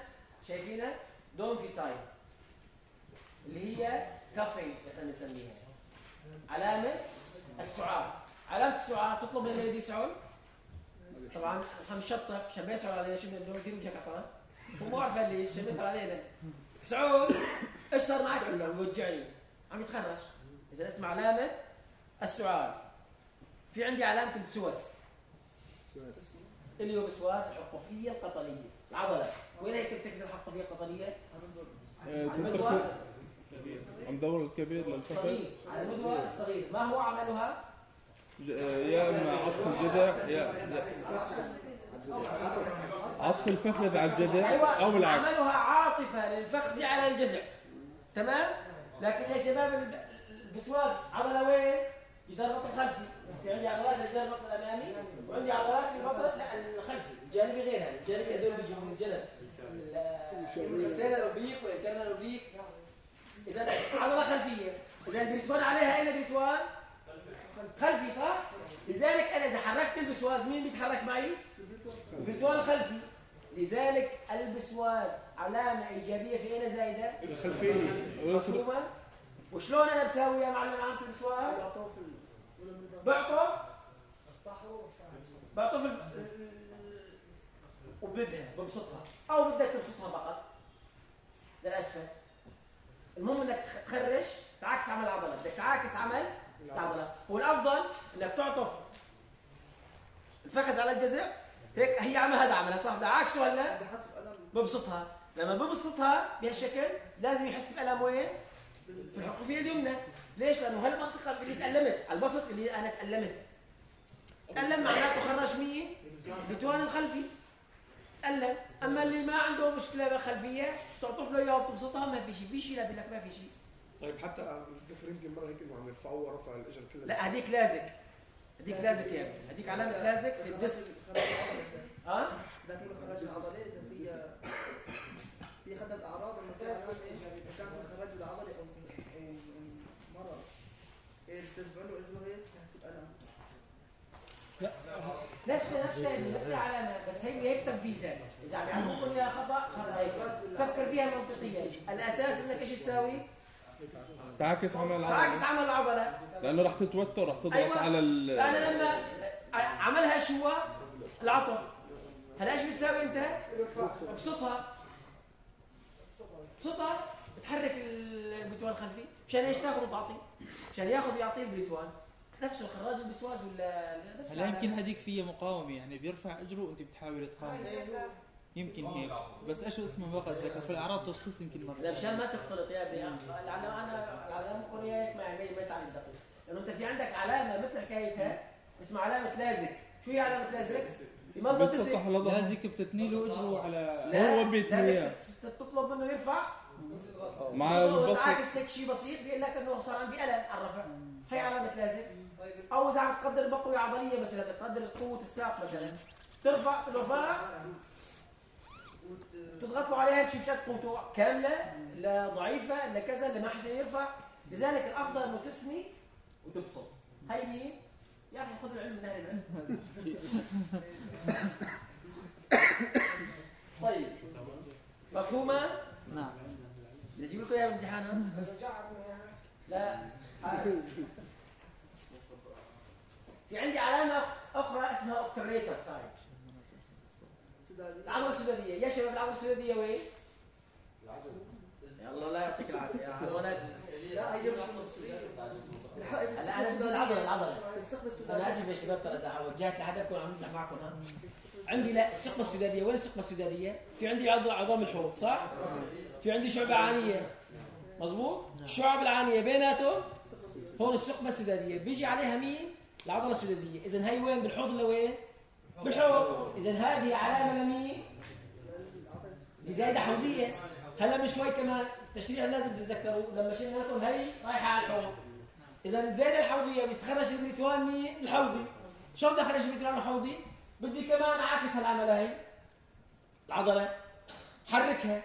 شايفينها؟ دوم في ساين اللي هي كافين إحنا بنسميها علامة السعار علامة السعار تطلب من المريض يسعل طبعا إحنا مشطب عشان بيسعل علينا شو بدنا ندير وجهك عطانا هو ما عارف ليش عشان بيسعل علينا. سعود إيش صار معك؟ بيوجعني عم يتخرج. إذا اسمها علامة السعال في عندي علامة البسواس اللي هو بسواس الحقوفية القطنيه العضلة. وين هيك بتكسر الحقوفية القطنيه؟ آه، عم دور الكبير للفخذ الصغير على المدوى الصغير ما هو عملها؟ آه، يا إما عطف الجذع يا عطف الفخذ على الجذع أيوه. أو العكس عملها عاطفة للفخذ على الجذع تمام؟ لكن يا شباب الب- ال psoas عضلة وين؟ جدار البطن الخلفي في عندي عضلات لجدار البطن الامامي وعندي عضلات للبطن الخلفي الجانبي غيرها الجانبي هذول بيجوا من الجنب ال external oblique وال internal oblique إذا عضلة خلفية إذا البريتوان عليها اين البريتوان؟ خلفي صح؟ لذلك أنا إذا حركت ال psoas مين بيتحرك معي؟ البريتوان الخلفي لذلك البسواس علامة إيجابية في اين زايدة؟ الخلفية مفهومة؟ وشلون أنا بساويها مع علامه البسواس؟ بعطف بعطف وبدها. ببسطها أو بدك تبسطها فقط. للاسفل المهم إنك تخ- تخرج تعكس عمل العضلة. بدك تعاكس عمل العضلة. والأفضل إنك تعطف. الفخذ على الجذع هيك هي عم هذا عملها صح؟ بدي اعاكسه هلا ببسطها لما ببسطها بهالشكل لازم يحس بألم. وين؟ في الحقوفية اليمنى. ليش؟ لأنه هالمنطقة اللي تألمت على البسط اللي أنا تألمت تألم معناته خرج مين؟ البتوان الخلفي. تألم أما اللي ما عنده مشكلة بالخلفية تعطف له إياها وبتبسطها ما في شيء في شيء لا لك ما في شيء طيب حتى بتذكر يمكن مرة هيك إنه عم يرفعوه رفع الإجر كله. لا هذيك لازق. هذيك لازق يا ابني هذيك علامة لازق للديسك ها؟ لكن خرج العضله اذا في في حدا الأعراض انه في علامه كان خرج بالعضله أو بترفع له اجره هيك تحس بالم نفسها نفسها يعني نفسها علامة بس هي هيك تنفيذها إذا عم يعلموكم إياها خطأ خطأ هيك فكر فيها منطقيا الأساس إنك إيش تساوي؟ تعكس عمل تعكس العضله عمل العضلة لأنه راح تتوتر راح تضغط أيوة. على ال فأنا لما عملها شو؟ العطف هلا إيش بتساوي أنت؟ ابسطها ابسطها بتحرك البريتوان الخلفي مشان إيش تاخذ وتعطي؟ مشان ياخذ ويعطي البريتوان نفسه خراج البسواس ولا نفس هلا يمكن. هذيك فيها مقاومة يعني بيرفع أجره وأنت بتحاول تقاوم. يمكن هيك. بس إيش اسمه فقط ذكر في الأعراض تشخيص يمكن لا مره مشان ما تختلط يا ابني العلامه أنا العلامه بكون هيك ما ما ما تعرف دقيق لأنه أنت في عندك علامة مثل حكايتها اسمها علامة لازق شو هي علامة لازق؟ في منطقه بتسطح تسق لظهر لازك بتتني له أجره على لا هو تت- تطلب منه يرفع مع البسط تعاكس هيك شيء بسيط بيقول لك إنه صار عندي الم على الرفع هي علامه لازق أو إذا عم تقدر بقوة عضلية مثلا بتقدر قوة الساق مثلا ترفع الرفاع تضغط له عليها تشوف شد قوته كاملة لا ضعيفة لا كذا لا ما حسن يرفع لذلك الأفضل إنه تسني وتبسط هي. مين؟ يا أخي خذ العلم من أهل العلم طيب. مفهومة؟ نعم. أجيب لكم اياها بالامتحان ها؟ رجعنا اياها لا. في عندي علامة أخرى اسمها obturator sign العضلة السدادية يا شباب العضلة السدادية وين؟ يلا الله يعطيك العافية. يا حيوانات لا بدي الثقب أنا السوداني آسف يا شباب ترى وجهت لحدا بكون عم نمزح معكم ها؟ عندي لا الثقبة السدادية وين الثقبة السدادية؟ في عندي عظام الحوض صح؟ في عندي شعبة عانية. مظبوط؟ الشعب العانية بيناتهم. هون الثقبة السدادية بيجي عليها مين؟ العضلة السدادية إذا هي وين؟ بالحوض ولا وين؟ بالحوض. إذا هذه علامة لمين؟ لزايدة حوضية. هلا من شوي كمان التشريح لازم تتذكروا لما شلنا لكم هي رايحة على الحوض. إذا الزايدة الحوضية بيتخرج البريتوان مين؟ الحوضي. شلون بدي أخرج البريتوان الحوضي؟ بدي كمان أعكس العملة هي العضلة. حركها.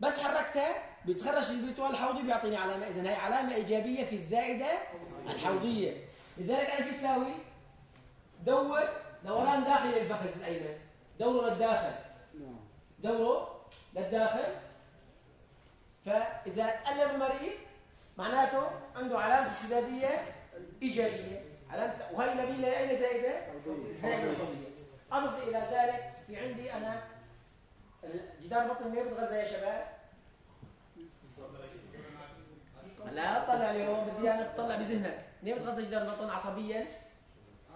بس حركتها بيتخرج البريتوان الحوضي بيعطيني علامة. إذا هي علامة إيجابية في الزائدة الحوضية. لذلك أنا شو بساوي؟ دور دوران داخلي للفخذ الأيمن. دوره للداخل. دوره للداخل. فإذا قلب المريض معناته عنده علامة الشدادية إيجابية علامة وهي لمين أين زائدة؟ زائدة أضف إلى ذلك في عندي أنا جدار بطن مين بتغذى يا شباب؟ لا اطلع اليوم بدي أنا اطلع بذهنك منين بتغذى جدار البطن عصبيا؟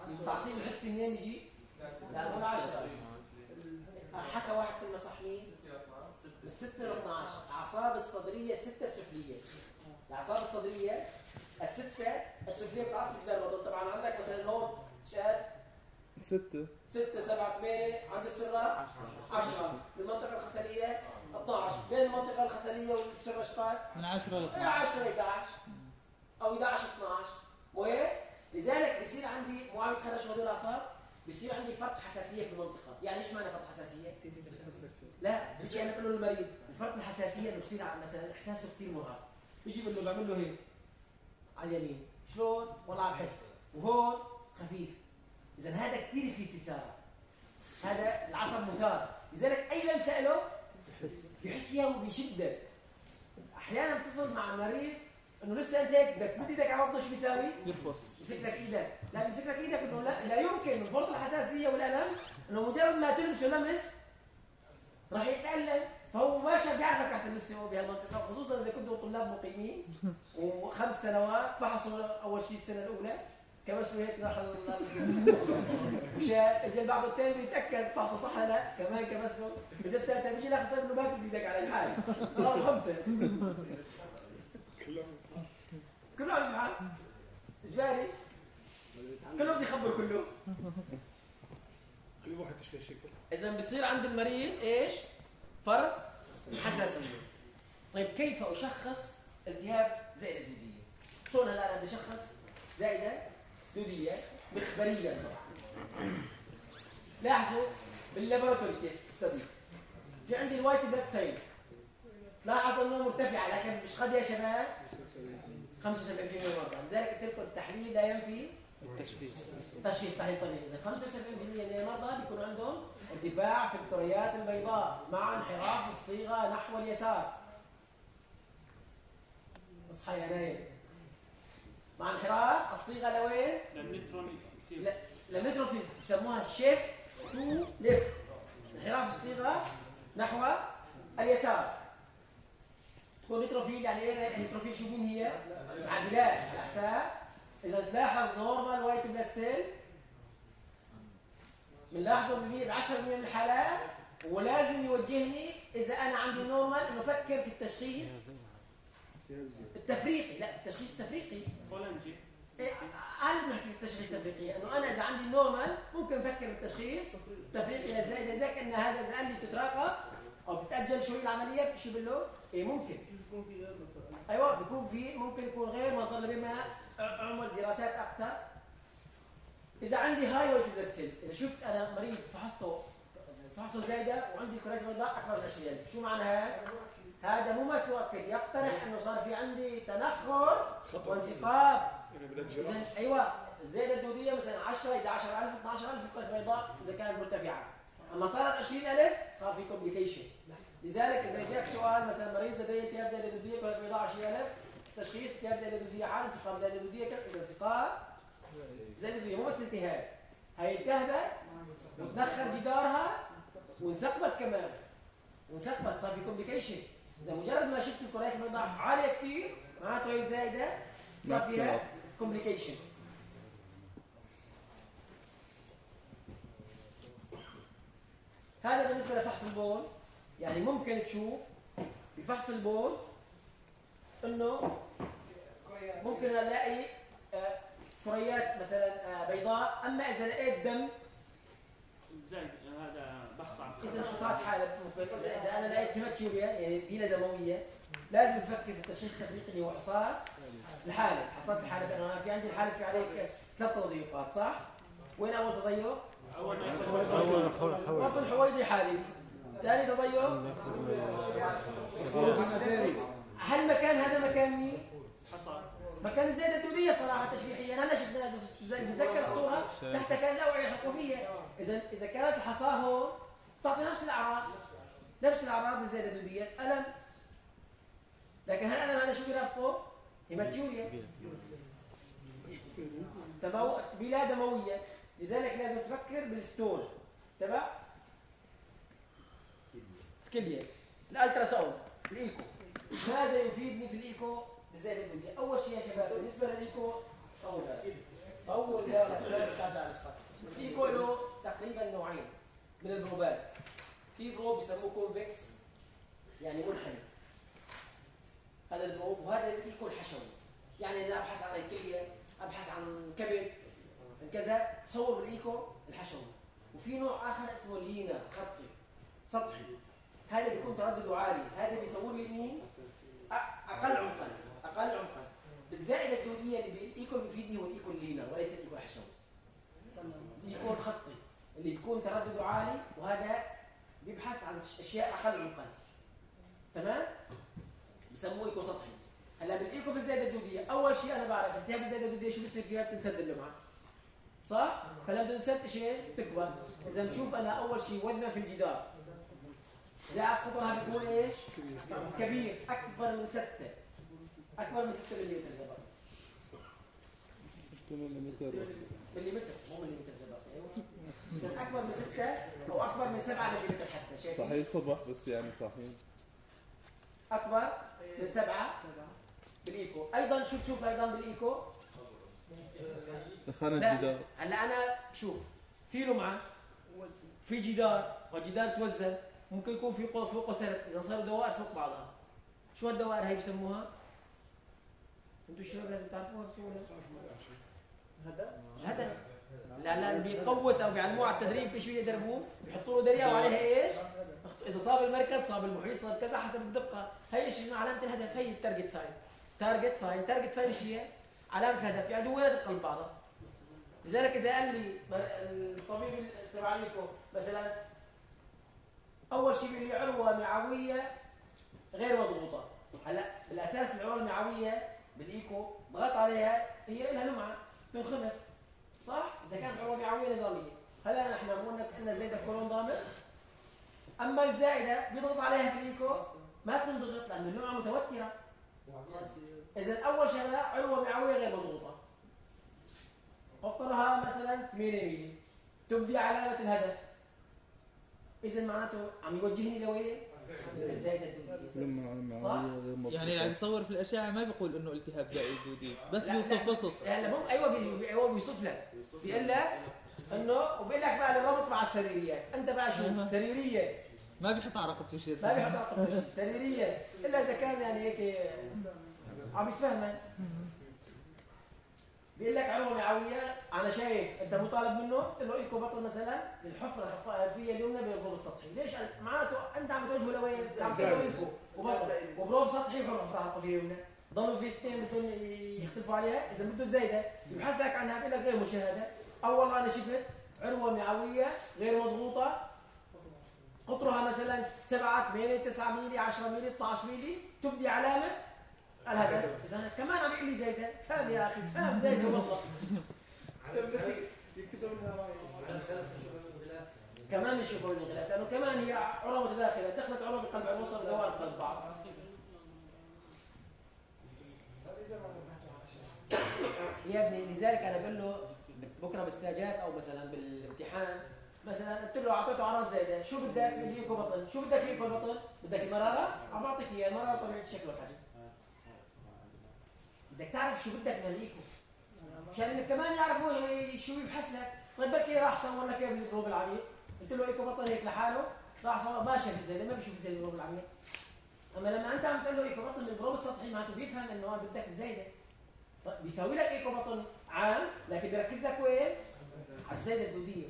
التعصيب الحسي منين بيجي؟ لا ولا 10 حكى واحد كلمة صح مين؟ من 6 ل 12 الاعصاب الصدرية السته السفليه الاعصاب الصدرية الستة السفلية بتعصب جدار البطن طبعا عندك مثلا هون شاد ستة. 6 7 8 عند السرة 10 بالمنطقة الخصريه 12 بين المنطقة الخصريه والسرة شطار من 10 ل 12 10 11 أو 11 12 وين؟ لذلك بصير عندي معامله خرج هدول الاعصاب بصير عندي فرط حساسية في المنطقة، يعني إيش معنى فرط حساسية؟ لا بيجي أنا بقول للمريض الفرط الحساسية انه بصير مثلا إحساسه كثير مرهق، بيجي بقول له بعمل له هيك على اليمين، شلون؟ والله بحس، وهون خفيف. إذا هذا كثير في استثاره. هذا العصب مثار، لذلك أي لمسة له بيحس فيها وبشده. أحيانا بتصل مع المريض إنه لسه أنت هيك بدك مد إيدك على بطنه شو بيساوي؟ يرفص يمسك لك إيدك، لا بيمسك لك إيدك إنه لا لا يمكن من فرط الحساسية والألم إنه مجرد ما تلمسه لمس راح يتألم فهو مباشر بيعرفك رح تلمسه بهالمنطقه خصوصا إذا كنتوا طلاب مقيمين. وخمس سنوات فحصوا أول شيء السنة الأولى. كبسوا هيك راح مشى اجى البعض الثاني بيتأكد فحصه صح ولا لا. كمان كبسوا اجى الثالثه بيجي لك صار إنه ما تمد إيدك على الحال صار خمسة. كلهم كلهم ابحاث إجباري. كلهم بده يخبر كله كل واحد تشبه شكل إذا بصير عند المريض إيش؟ فرط حساسيه طيب كيف أشخص التهاب زائده دوديه شلون هلا أنا أشخص زائدة دودية مخبريا طبعا؟ لاحظوا بال laboratory test study في عندي ال white blood cell. تلاحظ أنه مرتفعه لكن مش قد يا شباب. 75% من المرضى لذلك قلت لكم التحليل لا ينفي التشخيص تشخيص تحليل طبيعي إذا 75% من المرضى بيكون عندهم ارتفاع في الكريات البيضاء مع انحراف الصيغة نحو اليسار. اصحى يا نايم مع انحراف الصيغة لوين؟ ل- لل neutrophils بسموها shift to left انحراف الصيغة نحو اليسار. تكون neutrophil يعني إيه؟ neutrophil شو مين هي؟ معدلات الأحساء. إذا تلاحظ normal white blood cell بنلاحظه ب 10% من الحالات ولازم يوجهني إذا أنا عندي normal إنه أفكر في التشخيص التفريقي. لا في التشخيص التفريقي. إيه، أنا بنحكي بالتشخيص التفريقي. إنه أنا إذا عندي normal ممكن أفكر بالتشخيص التفريقي. للزايده إذا كان هذا اذا لي تتراقص. أو تتاجل شوي العملية؟ شو بقول له؟ إيه ممكن. يكون في غير مثلا أيوه بيكون في ممكن يكون غير مصدر لما أعمل دراسات أكثر. إذا عندي high white blood cell إذا شفت أنا مريض فحصته فحصه زايدة وعندي كرات بيضاء أكبر من 20000 شو معنى هذا؟ هذا مو بس مؤكد يقترح إنه صار في عندي تنخر خطر وانثقاب. بدك اذا أيوه الزايده الدودية مثلا 10 11000 12000 كرات بيضاء إذا كانت مرتفعة. اما صارت 20000 صار في complication لذلك إذا جاك سؤال مثلا مريض لديه التهاب الدوديه يقول لك بيضاء 20000 تشخيص التهاب زايدة الدوديه حال انثقاب زايدة الدوديه اذا انثقاب زايدة الدوديه مو بس التهاب. هي التهبت وتدخل جدارها وانثقبت كمان. وانثقبت صار في complication إذا مجرد ما شفت الكريات البيضاء عالية كثير معناته هي زايدة صار فيها complication هذا بالنسبة لفحص البول. يعني ممكن تشوف بفحص البول إنه ممكن الاقي آه، كريات مثلا آه، بيضاء. أما إذا لقيت دم هذا بحث عن إذا حصاد حالب ممكن إذا إذا أنا لقيت هيماتيوريا يعني بيئة دموية لازم أفكر في التشخيص التفريقي اللي هو حصاد الحالب حصاد الحالب لأنه أنا في عندي الحالب في عليك ثلاث تضييقات صح؟ وين أول تضيق؟ اول حويضي حالب ثاني تضيق هل مكان هذا مكان مين؟ مكان الزيادة الدودية صراحة تشريحيا. هلا شفنا زي بتذكر الصورة تحت كان الأوعية الحقوقية إذا إذا كانت الحصاة هون تعطي نفس الأعراض. نفس الأعراض الزيادة الدودية ألم لكن هل ألم هذا شو بيرافقه؟ hematuria تمو... بيلة دموية لذلك لازم تفكر بال stone. تبع الكلية ال ultrasound الإيكو. ماذا يفيدني في الإيكو بالزايدة الدودية أول شيء يا شباب بالنسبة للإيكو أول أول لا لا اسقاط على الاسقاط الإيكو له تقريبا نوعين من البروبات. في probe بيسموه convex يعني منحني. هذا ال probe وهذا الإيكو الحشوي. يعني إذا أبحث عن الكليه أبحث عن كبد عن كذا بصور بالايكو الحشوي وفي نوع آخر اسمه linear خطي سطحي. هذا بيكون تردده عالي. هذا بيصور لي مين أقل عمقا أقل عمقا. بالزائده الدوديه اللي بالإيكو بيفيدني هو الإيكو ال linear وليس الإيكو الحشوي الإيكو الخطي اللي بيكون تردده عالي وهذا بيبحث عن أشياء أقل عمقا. تمام؟ بسموه إيكو سطحي. هلأ بالإيكو في الزايده الدوديه أول شيء أنا بعرف التهاب الزايده الدوديه شو بيصير فيها؟ بتنسد اللمعة. صح؟ فلما تنسد إيش؟ تكبر. إذا بشوف أنا أول شيء وزنها في الجدار. زائد قطرها بيكون إيش؟ كبير. أكبر من 6 أكبر من 6 ملم زبط. 6 ملم ملم مو ملم زبط. أيوه. إذا أكبر من 6 أو أكبر من 7 ملم حتى. شايف؟ صحيح صبح بس يعني صحيح. أكبر من 7 بالإيكو. أيضا شوف شوف أيضا بالإيكو. دخلنا لا الجدار. هلا أنا شوف في لمعه في جدار والجدار توزن. ممكن يكون في فوق فوقه سرب إذا صاروا دوائر فوق بعضها. شو الدوائر هي بسموها؟ أنتوا الشباب لازم تعرفوها بسهولة؟ هذا هدف. لا لا بيقوس أو بيعلموه على التدريب إيش بيدربوه؟ بيحطوا له دريه وعليها إيش؟ إذا صاب المركز صاب المحيط صاب كذا حسب الدقة. هي إيش علامة الهدف. هي ال target sign target sign target sign إيش هي؟ علامة الهدف. يعني دويرات بقلب بعضها. لذلك إذا قال لي الطبيب تبع الإيكو مثلا أول شيء بيقول لي عروة معوية غير مضغوطة. هلا بالأساس العروة المعوية بالايكو ضغط عليها هي لها لمعه تنخمس صح؟ إذا كانت عروة معوية نظامية. هلا نحن قلنا كنا زايده كولون ضامن؟ أما الزائدة بيضغط عليها في الإيكو ما تنضغط لأنه اللمعه متوترة. اذا أول شغله عروه معويه غير مضغوطه قطرها مثلا 8 ميلي تبدي علامه الهدف. اذا معناته عم يوجهني لوين؟ لما صح؟ يعني اللي عم يصور في الأشعة ما بيقول إنه التهاب زائد دودي بس بيوصف. وصف. هلا هم أيوه هو بيوصف لك. بيقول لك إنه وبيقول لك بقى الربط مع السريريات. أنت بقى. شوف سريرية. ما بيحط على رقبته شيء ما بيحط رقم شيء سريريه إلا إذا كان يعني هيك عم يتفهمك. بيقول لك عروه معويه أنا شايف أنت مطالب منه قلت له إيكو بطل مثلا للحفره الحرقفيه اليمنى من ال probe السطحي. ليش؟ معناته أنت عم توجهه لوين؟ عم تقول إيكو. وبطل وبروب سطحي وحفره حقيقيه يمنى ضلوا في اثنين بدهم يختلفوا عليها. إذا بده زايدة يبحث لك عنها بيقول لك غير مشاهدة. أو والله أنا شفت عروة معوية غير مضغوطة قطرها مثلا 7 8 9 ميلي 10 ميلي 12 ميلي. تبدي علامه الهدف اذا كمان عم يقول لي زايده فهم يا أخي فهم زايده والله. كمان بنشوفه الانغلاف لأنه كمان هي عروه متداخله دخلت عروه بقلب عروه وصلت دوائر قلب بعض. يا ابني لذلك أنا بقول له بكرة بالستاجات أو مثلا بالامتحان مثلا قلت له أعطيته أعراض زايدة شو بدك؟ ايكو بطن. شو بدك ايكو بطن؟ بدك المراره عم بعطيك إياها المراره طبيعه شكل والحجم. بدك تعرف شو بدك من الايكو مشان كمان يعرفوا شو يبحث لك. طيب بركي راح صور لك إياه بال probe العميق. قلت له ايكو بطن هيك لحاله. راح صور. ما شاف الزايده ما بيشوف الزايده بال probe العميق. أما لما أنت عم تقول له ايكو بطن بال probe السطحي معناته بيفهم إنه بدك الزايده طيب بيساوي لك ايكو بطن عام لكن بيركز لك وين؟ على الزايدة الدودية.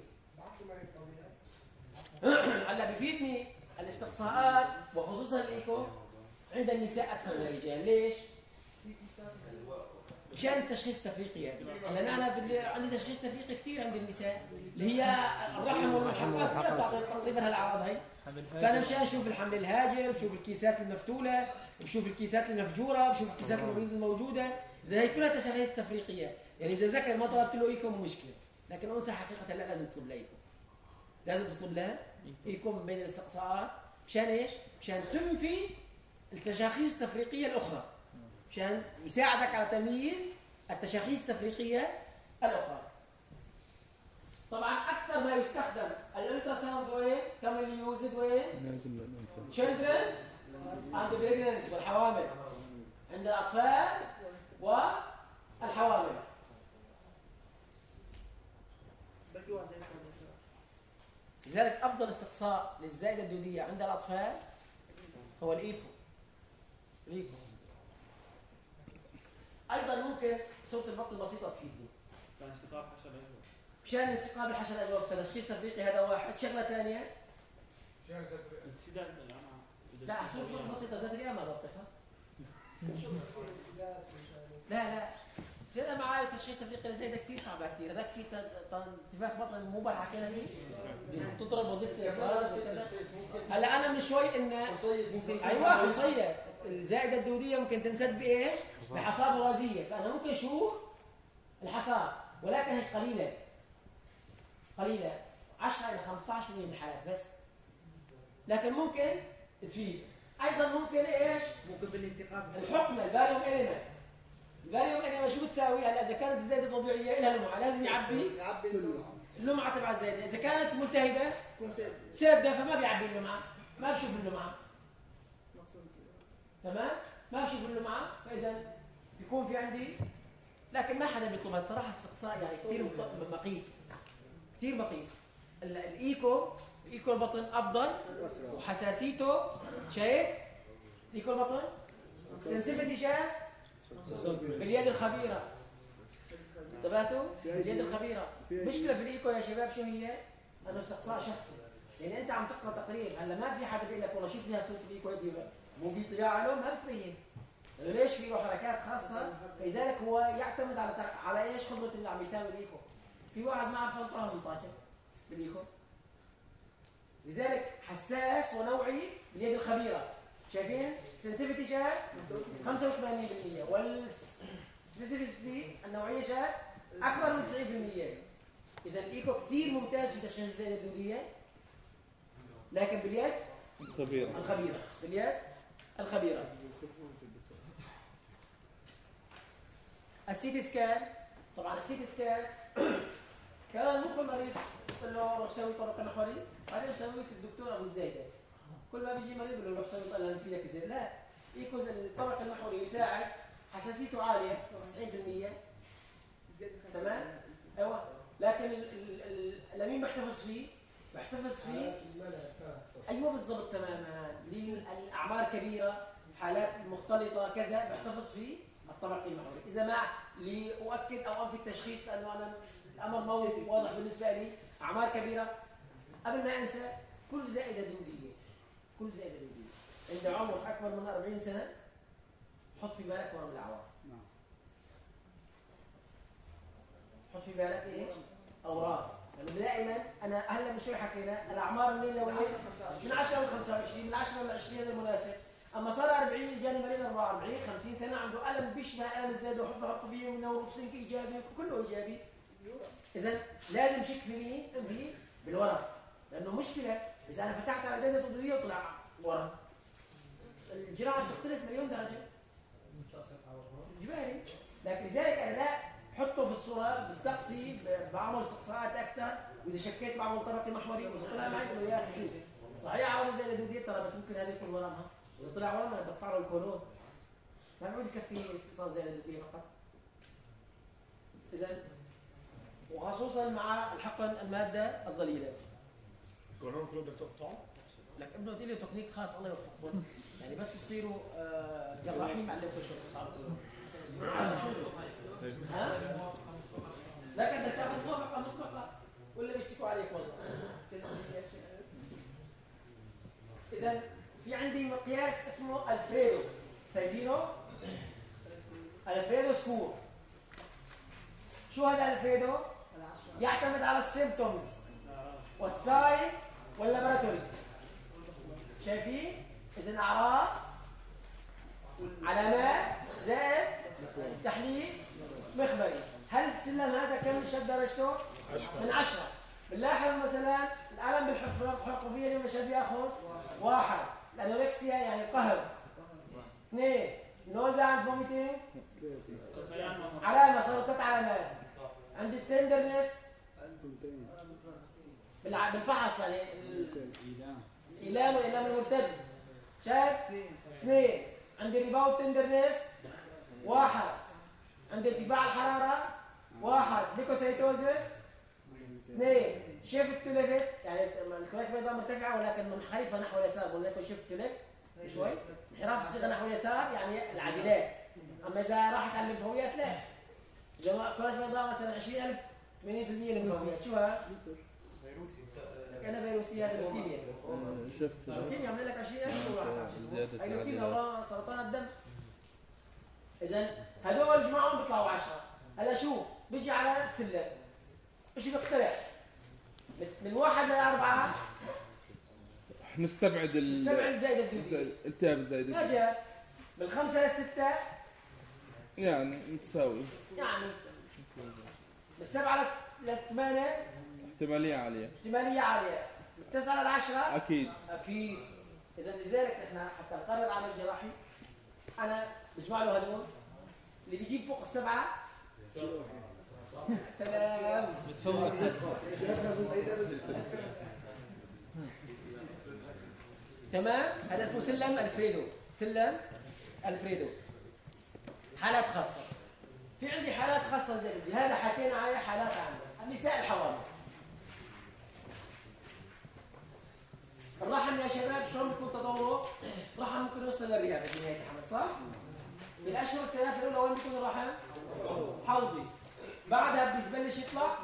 هلا بفيدني الاستقصاءات وخصوصا الايكو عند النساء أكثر من الرجال ليش؟ مشان التشخيص التفريقي يعني. لأن أنا في- عندي تشخيص تفريقي كثير عند النساء اللي هي الرحم والملحقات كلها بتعطي تقريبا هالاعراض هي فأنا مشان أشوف الحمل الهاجر بشوف الكيسات المفتولة بشوف الكيسات المفجورة بشوف الكيسات المبيض الموجوده إذا هي كلها تشخيص تفريقية. يعني إذا ذكر ما طلبت له إيكو مشكلة. لكن انثى حقيقة لا لازم تطلب لها إيكو. لازم تطلب لها ايكو من بين الاستقصاءات مشان إيش؟ مشان تنفي التشاخيص التفريقية الأخرى مشان يساعدك على تمييز التشاخيص التفريقية الأخرى طبعا أكثر ما يستخدم ال ultrasound وين؟ commonly used وين؟ children and pregnant والحوامل عند الأطفال والحوامل بلكي واحد زي كده لذلك أفضل استقصاء للزائدة الدودية عند الأطفال هو الإيكو. الإيكو. أيضا ممكن صورة البطن البسيطة تفيدني كان اشتقاق حشر الأجوف. مشان انسقاب الحشرة الأجوف كتشخيص تفريقي هذا واحد. شغلة ثانية؟ السداد الآن إذا لا شفت صورة طبيعي. بطن بسيطة ذات اليوم ما ضبطتها لا لا. سيدنا معاي تشخيص تفريقي زي ده كثير صعبة كثير هذاك في ت- ت- انتفاخ بطن مو بقى حكينا فيه. بتضرب وظيفة الإفراز وكذا. هلا أنا من شوي إن أيوه حصية الزائدة الدودية ممكن تنسد بإيش؟ بحصاد وغازية فأنا ممكن أشوف الحصاد ولكن هي قليلة. قليلة. 10 إلى 15% من الحالات بس. لكن ممكن تفيد. أيضا ممكن إيش؟ ممكن بالانتقام الحقنه الباريوم اليمنت ال barium enema شو بتساوي؟ هلا إذا كانت الزايده طبيعيه لها لمعة لازم يعبي يعبي ال- اللمعة تبع الزايده إذا كانت ملتهبه يكون سيد سادة فما بيعبي اللمعة. ما بشوف اللمعة. تمام؟ ما بشوف اللمعة. فإذا بيكون في عندي لكن ما حدا بيطلبها الصراحه استقصاء يعني كثير مق- مقيت كثير مقيت ال- الإيكو الإيكو البطن أفضل. وحساسيته شايف؟ الإيكو البطن؟ sensitivity شايف؟ باليد الخبيرة. انتبهتوا؟ باليد الخبيرة. مشكلة في الإيكو يا شباب شو هي؟ أنه استقصاء شخصي. يعني أنت عم تقرأ تقرير هلا ما في حدا بيقول لك والله شوف لي في الإيكو ولا مو في طباعة له ما بتبين ليش في له حركات خاصة؟ فلذلك هو يعتمد على على إيش خبرة اللي عم يساوي الإيكو. في واحد ما عرف من طاجة بالإيكو. لذلك حساس ونوعي باليد الخبيرة. شايفين؟ sensitivity شقد 85% وال specificity النوعية شقد أكبر من 90% اذا الايكو كثير ممتاز في تشخيص الزائده الدوديه لكن باليد؟ خبيرة الخبيرة. باليد؟ الخبيرة. ال CT scan. طبعا ال CT scan كان مو كل مريض قلت له روح سوي طبقه محوري بعدين سوي الدكتور أبو الزايدة. كل ما بيجي مريض بقول له روح سوي طلع نفيدك الزايده لا ايكو الطبق المحوري يساعد. حساسيته عالية 90% زيادة تمام؟ أيوه. لكن لمين بحتفظ فيه؟ بحتفظ فيه. أيوه بالضبط تماما. للاعمار كبيرة حالات مختلطة كذا. بحتفظ فيه الطبق المحوري إذا ما لأؤكد أو أنفي التشخيص لأنه أنا الأمر مو واضح بالنسبة لي. أعمار كبيرة. قبل ما أنسى كل زائدة دوديه كل زائده دوديه عند عمر أكبر من 40 سنة حط في بالك ورم العوار نعم. حط في بالك إيش؟ أوراق لأنه دائما أنا هلأ من شوي حكينا الأعمار منين لوين؟ من 10 ل 25 من 10 ل 20 هذا المناسب أما صار 40 جاني مريض 44 50 سنة عنده ألم بيشبه ألم الزايده وحفره طبيعي ومنور سنك إيجابي كله إيجابي اذا لازم شك في مين؟ في بالورم لأنه مشكلة إذا أنا فتحت على زايده تطبيقيه وطلع ورا. الجراحة بتختلف مليون درجة. اجباري لكن لذلك أنا لا حطه في الصورة بستقصي بعمل استقصاءات أكثر. وإذا شكيت بعمل طبقه محوري وإذا طلع معي بقول يا أخي شوف. صحيح عملوا زي الدوديه ترى بس ممكن هذا يكون ورمها إذا طلع ورمها بقطع له الكولون ما بيعود يكفي استئصال زي الدوديه فقط. اذا وخصوصا مع الحقن المادة الظليلة. كله بدك تقطعه لك ابنه قلت لي تكنيك خاص الله يوفقكم يعني بس تصيروا جراحين معلمكم الشغل ها؟ لكن بدك تاخذ موافقه مسبقه ولا بيشتكوا عليك والله. إذا في عندي مقياس اسمه Alvarado. شايفينه؟ Alvarado score. شو هذا Alvarado؟ يعتمد على ال symptoms وال sign وال laboratory شايفين؟ إذا أعراض علامات زائد تحليل مخبري. هل السلم هذا كم شقد درجته؟ من عشرة. بنلاحظ مثلا الألم بالحفرة الحرقفية اليمنى شقد يأخذ واحد. ال anorexia يعني قهم. اثنين. nausea and vomiting علامة صاروا ثلاث علامات. عند ال tenderness بالفحص يعني ال- إيلام والإيلام المرتد شايف؟ اثنين. عندي rebound tenderness واحد. عندي ارتفاع الحرارة. واحد. leukocytosis اثنين. shift to left. يعني الكريات بيضاء مرتفعة ولكن منحرفة نحو اليسار. قلنا لكم shift to left. شوي. انحراف الصيغة نحو اليسار يعني العديدات. أما إذا راحت على الليمفاويات لا. إذا كريات بيضاء مثلا 20000 80% ليمفاويات شو هذا؟ كان فيروسي هذا اللوكيميا شفت. اللوكيميا يعمل لك 20000 وراح تعرف شو اسمه زيادة اي لوكيميا سرطان الدم. اذا هدول جماعهم بيطلعوا 10 هلا شوف بيجي على السلم إيش بيقترح. من- من واحد لاربعه نستبعد ال استبعد زايد الدودية الالتهاب الزايد ما من خمسة لسته يعني متساوي يعني. من السبعه للثمانيه احتمالية عالية. احتماليه عالية. من التسعه للعشره أكيد. أكيد. اذا لذلك إحنا حتى نقرر عمل جراحي أنا بجمع له هدول اللي بيجيب فوق السبعة سلام. بتفوت تمام؟ هذا اسمه سلم ألفريدو. سلم ألفريدو. حالات خاصة. في عندي حالات خاصة زي هذا حكينا عليها حالات عامة. النساء الحوامل. الرحم يا شباب شلون بيكون تطوره؟ الرحم ممكن يوصل للرئه في نهايه الحمل صح؟ في الأشهر الثلاثة الأولى وين بيكون الرحم؟ حوضي. بعدها بيبلش يطلع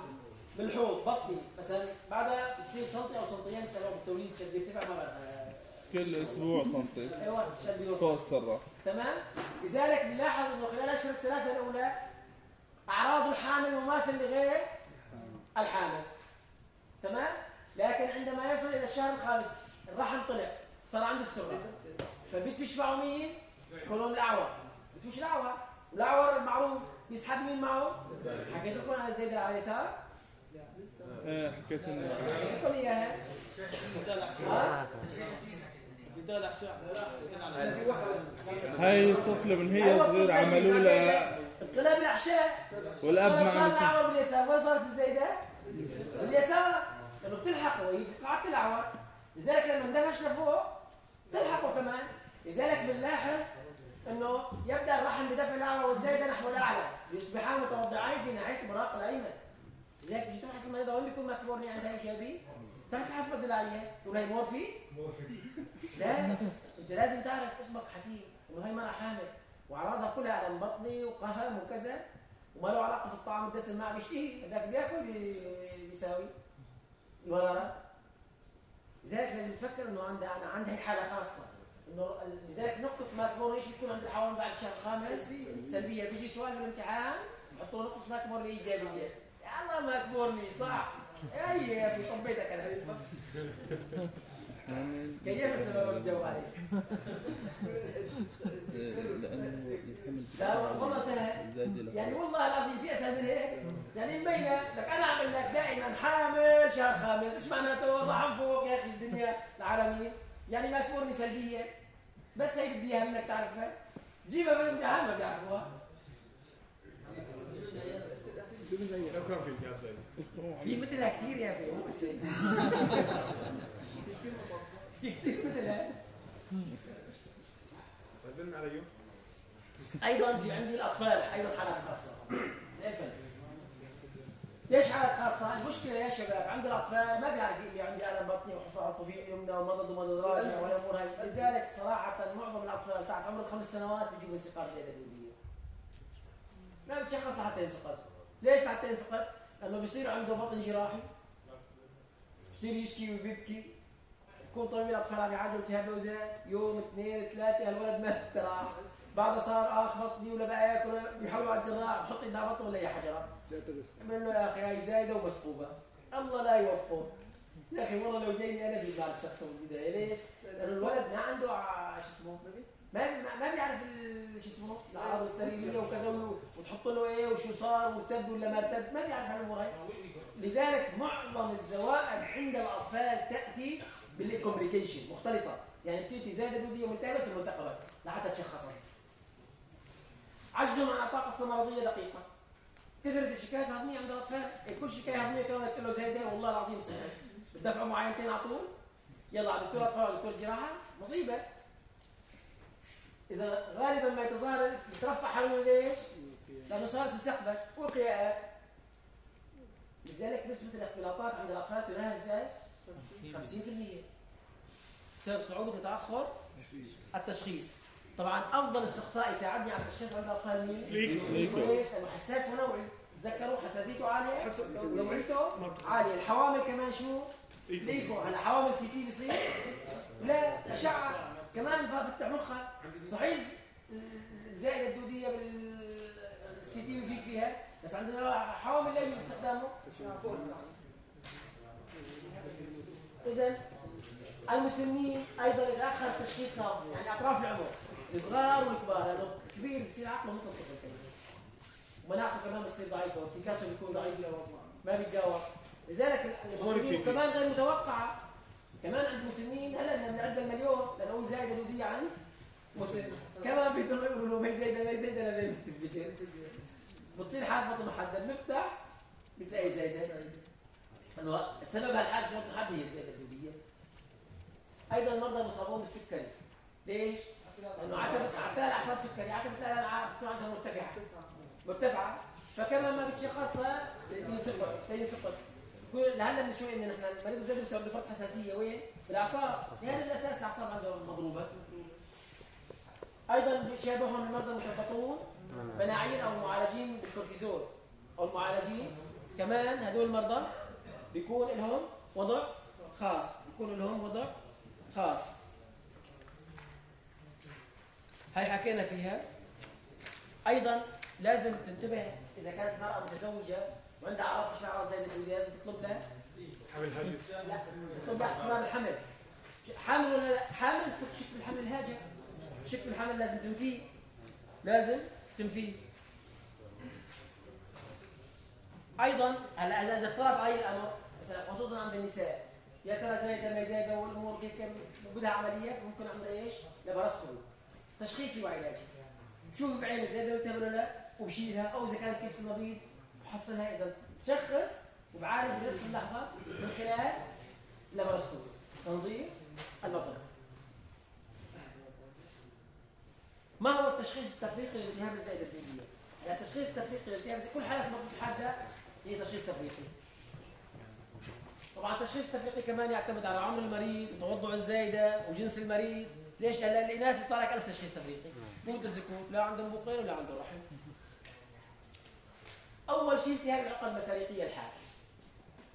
بالحوض بطني. مثلا بعدها بتصير سنتي أو سنتين بسبب التوليد شد يرتفع ما كل أسبوع سنتي أيوه شد يوصل فوق تمام؟ لذلك بنلاحظ إنه خلال الأشهر الثلاثة الأولى أعراض الحامل مماثل لغير الحامل. تمام؟ لكن عندما يصل إلى الشهر الخامس الرحم طلع صار عنده السرعة. فبيدفش معه مين؟ كولون الأعور. بتفش الأعور. والأعور معروف بيسحب مين معه؟ حكيت لكم على زيد على اليسار إيه حكيت لكم إياها. ها؟ هاي الطفلة من هي أيوة، صغيرة الطفل عملوا لها طلع بالاحشاء والأب صار مع مسك الأعور باليسار. وين صارت الزايده؟ باليسار. لأنه بتلحقه وهي في قاعدة الاعور لذلك لما اندفش لفوق تلحقه كمان. لذلك بنلاحظ إنه يبدأ الرحم بدفع الاعور والزايده نحو الأعلى. يصبحان متوضعين في ناحية المراق الأيمن. لذلك بتجي تفحص المريضه وين بيكون عندها إيش هذه؟ تحت الحافه الضلعيه تقول هي مورفي؟ لا. انت لازم تعرف اسمك حكيم. انه هي مرأة حامل. واعراضها كلها الم بطني وقهم وكذا. وما له علاقة في الطعام الدسم ما بيشتهي. هذاك بيأكل بي- بيساوي. المراره لذلك لازم تفكر إنه عندها أنا عندها هي حالة خاصة. إنه لذلك نقطة ماكبور إيش بتكون عند الحيوان بعد الشهر الخامس سلبية. بيجي سؤال بالامتحان بحطوا نقطة ماكبور ايجابيه يا الله ماكبورني صح؟ أي يا ابني طبيتك أنا. كيف لما بتجاوب عليه لأنه يحمل لا والله سهل يعني والله العظيم في اسهل من هيك يعني مبينه لك أنا اعمل لك دائما حامل شهر خامس إيش معناته ضحم فوق يا أخي الدنيا. العالميه يعني ما تمرني سلبيه بس هي بدي اياها منك تعرفها جيبها بالامتحان ما بيعرفوها لو كان في مثلها كثير يا أخي مو بس هيك. في كثير مثلها طيب بدنا عليه أيضا في عندي الأطفال أيضا حالات خاصة؟ ليش حالات خاصة؟ المشكلة يا شباب عند الأطفال ما بيعرف اللي عندي الم بطني وحطوا فيه يمنى ومضض ومضض راجع والامور هاي لذلك صراحة معظم الأطفال تحت عمر الخمس سنوات بيجيبوا انسقاط زي الادويه ما بتشخص لحتى ينسقط ليش لحتى ينسقط؟ لأنه بيصير عنده بطن جراحي بصير يشكي وبيبكي يكون طبيب الاطفال عم يعالجوا الاوزان يوم اثنين ثلاثة الولد ما استراح بعد صار اخ بطني ولا بقى يأكل بيحولوا على الجراح. بحط على بطنه ولا هي حجره بقول له يا أخي هاي زايدة ومسحوبة. الله لا يوفقه. يا أخي والله لو جايني أنا بدي بعرف شخصه من البدايه ليش؟ لأنه الولد ما عنده شو اسمه؟ ما ما- بيعرف شو اسمه؟ الاعراض السريريه وكذا وتحط له إيه وشو صار وارتد ولا ما ارتد. ما بيعرف هاي لذلك معظم الزوائد عند الأطفال تأتي بال complication مختلطة. يعني بتاتي زايده دوديه ملتهبه ثم انثقبت لحتى تشخصها. عجزهم عن اعطاء قصة مرضية دقيقة. كثرة الشكايات الهضمية عند الأطفال، إيه، كل شكاية هضمية كانت له زايدة والله العظيم صحيح. بتدفعوا معاينتين على طول. يلا دكتور أطفال على دكتور جراحة. مصيبة. إذا غالبا ما يتظاهر يترفع حوله ليش؟ لأنه صارت تسحبك. وقياءات. لذلك نسبة الاختلاطات عند الأطفال تناهز 50% بسبب صعوبة وتأخر التشخيص. طبعا أفضل استقصاء يساعدني على التشخيص عند الاطفال مين؟ حساس ونوعي. تذكروا حساسيته عالية؟ ما- عالية. الحوامل كمان شو؟ ليكو. هلا حوامل سي تي بيصير؟ لا. أشعة. كمان ففتح مخها. صحيح؟ الزائده الدودية بالسي تي بفيك فيها. بس عندنا حوامل لا يجوز استخدامه اذا المسنين أيضا اذا آخر تشخيصهم يعني أطراف العمر. الصغار والكبار لأنه كبير بصير عقله مثل الطفل كمان ومناعته كمان بتصير ضعيفة وارتكاسه بيكون ضعيف ما بيتجاوب لذلك المسنين. كمان غير متوقعة. كمان عند المسنين هلا بدنا بنعد المليون لأنه زايده دوديه عن مسن كمان بيضلوا يقولوا ما زايده ما زايده أنا بتصير بطن محدد نفتح بتلاقي زايده إنه السبب هالحالة بطن محدد هي الزايده الدوديه أيضا المرضى المصابون بالسكري ليش؟ لأنه عتبت عتال اعصاب سكري عتبت الالعاب بتكون عندها مرتفعة. مرتفعة. فكمان ما بتشخص لها تنسقط تنسقط كل لهلا من شوي ان نحن المريض زاد مستوى فرط حساسيه وين؟ بالأعصاب. يعني الأساس الأعصاب عنده مضروبة. أيضا بيشابههم المرضى المثبطون مناعيين أو المعالجين بالكورتيزون أو المعالجين كمان هدول المرضى بيكون لهم وضع خاص. بيكون لهم وضع خاص. هاي حكينا فيها. أيضا لازم تنتبه إذا كانت مرأة متزوجة وعندها تشبه اعراض زي الدولية لازم تطلب لها؟ حمل هاجر. لا تطلب لها اختبار الحمل. حامل ولا لا؟ حامل فك شكل الحمل الهاجر. شكل الحمل لازم تنفيه. لازم تنفيه. أيضا هلا اذا اختلط علي الأمر مثلا خصوصا عند النساء يا ترى زايدة ما زايدة والأمور هيك بدها عملية ممكن أعمل إيش؟ laparoscopy تشخيصي وعلاجي بشوف بعيني زايدة التهاب ولا لا وبشيلها أو إذا كان كيس المبيض بحصلها إذا بشخص وبعالج بنفس اللحظة من خلال laparoscopy تنظير البطن ما هو التشخيص التفريقي للالتهاب الزائده الدوديه؟ يعني التشخيص التفريقي للالتهاب كل حالات البطن الحاده هي تشخيص تفريقي. طبعا التشخيص التفريقي كمان يعتمد على عمر المريض وتوضع الزايدة وجنس المريض، ليش؟ هلا الاناث بيطلع لك 1000 تشخيص تفريقي، مو مثل الذكور، لا عندهم بقين ولا عندهم رحم. أول شيء التهاب العقد المساريقيه الحاد.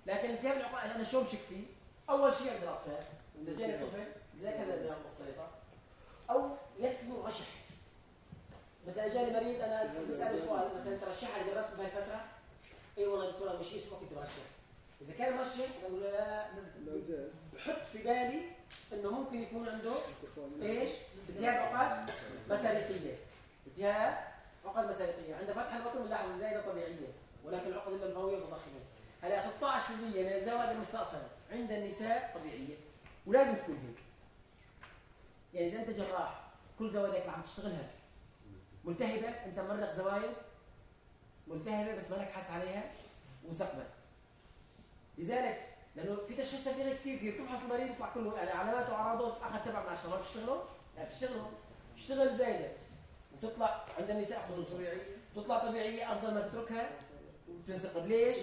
لكن التهاب العقد أنا شو بشك فيه؟ أول شيء عند الاطفال، إذا جاني طفل زي كذا الالام مختلطه أو يتلو رشح. مثلا اجاني مريض أنا بساله سؤال. مثلا ترشح اللي جربت بهالفترة؟ إي والله دكتور مش اسمه كنت برشح إذا كان مرشح بقول له لا لو بحط في بالي إنه ممكن يكون عنده إيش؟ التهاب عقد مسارقية. التهاب عقد مسارقية. عند فتح البطن بنلاحظ الزايده طبيعية ولكن العقد اللي المؤخرين هلا 16% من الزوائد المستأصلة عند النساء طبيعية ولازم تكون هيك. يعني إذا أنت جراح كل زوائدك عم تشتغلها. ملتهبة أنت مرق زوايد ملتهبة بس مالك حاس عليها وثقبت لذلك لأنه في تشخيص تفريغي كثير كبير بتفحص المريض يطلع كله يعني علامات وأعراضه أخذ سبعة من عشرة. ما بتشتغلوا؟ لا بتشتغلوا اشتغل زايدة. وتطلع عند النساء خصوصا تطلع طبيعية أفضل ما تتركها. وتنسقب ليش؟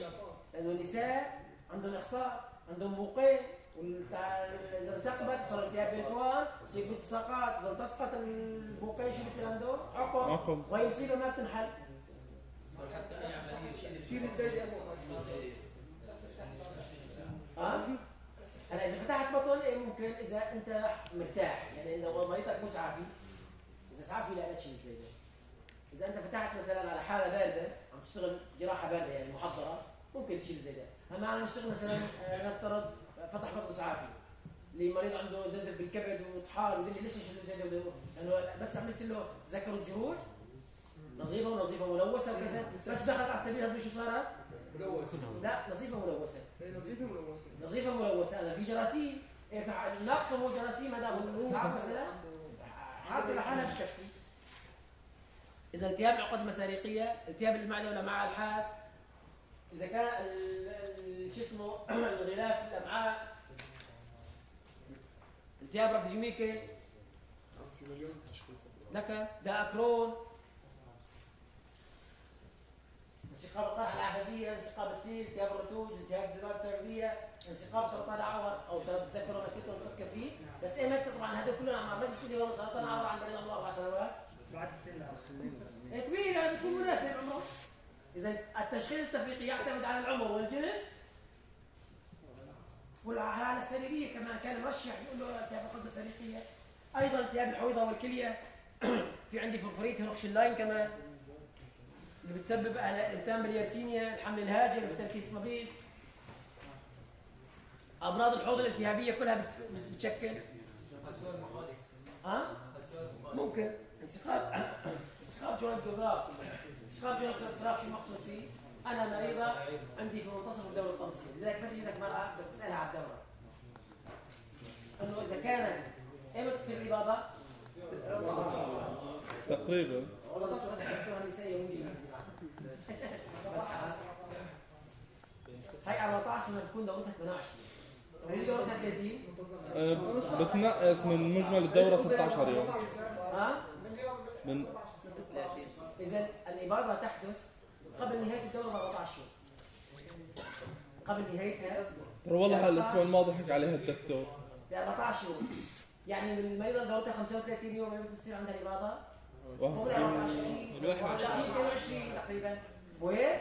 لأنه النساء عندهم إخصاب عندهم بوقين إذا انسقبت صار التهاب بالتوان يصير في التصاقات. إذا تسقط البوقين شو بصير عنده؟ عقم. عقم. وهي مصيبة ما بتنحل. حتى أي عملية شيل الزايد هلا إذا فتحت بطن ممكن إذا أنت مرتاح يعني إذا مريضك مسعفي إذا سعفي لا تشيل الزايدة إذا أنت فتحت مثلا على حالة باردة عم تشتغل جراحة باردة يعني محضرة ممكن تشيل الزايدة أما أنا نشتغل مثلا آه، نفترض فتح بطن اللي مريض عنده نزف بالكبد وطحال وزي ليش يشيل الزايدة وده- لأنه بس عملت له ذكروا الجروح نظيفة ونظيفة ملوثة وكذا بس دخلت على السبيل شو صارت؟ ملوث لا نظيفة ملوثة. هي نظيفة ملوثة. نظيفة ملوثة. هذا في جراثيم. إيه، ناقصه هو جراثيم هذا هو مثلا. حاطه لحالها بتكفي إذا التهاب العقد المساريقية التهاب المعدة والأمعاء الحاد. إذا كان شو اسمه الغلاف الأمعاء التهاب ربط جميكي في مليون. تشخيص لك داكرون انسقاب القرحة العفجية انسقاب السيل التهاب الرتوج التهاب الزبالة السببية انسقاب سرطان العور أو سرطان تذكروا ما كنت نفكر فيه. بس إيه متى طبعا هذول كلهم عم عملت كل يوم سرطان العور عن مريض عمره أربع سنوات. بعد إيه كبير هذا بيكون مناسب عمره. إذا التشخيص التفريقي يعتمد على العمر والجنس. والحالة السريرية كمان كان مرشح يقول له التهاب القلب السريرية. أيضا التهاب الحويضة والكلية. في عندي فرفريت هنخش اللاين كمان. اللي بتسبب الالتهام بالياسينيا الحمل الهاجر بتركيز مبيض أمراض الحوض الالتهابية كلها بت- بتشكل. ها؟ ممكن. انسحاب انسحاب جوينت جراف انسحاب جوينت جراف شو المقصود فيه؟ أنا مريضة عندي في منتصف الدورة الطمسية. لذلك بس اجتك مرأة بدك تسالها على الدورة. إنه إذا كانت ايمتى تصير الإباضة؟ تقريبا. والله دكتور أنا دكتورة نسائيه من جديد بس حاس. هاي 14 لما تكون دورتها 28 هي دورتها 30 آه، بتنقص من مجمل الدورة 16 يوم ها؟ من إذا الاباضه تحدث قبل نهاية الدوره ب 14 يوم. قبل نهايتها ترى والله الأسبوع الماضي حكى عليها الدكتور. ب 14 يوم. يعني من المريضه دورتها 35 يوم متى تصير عندها الاباضه؟ قبل 21 14 22 تقريبا وهيك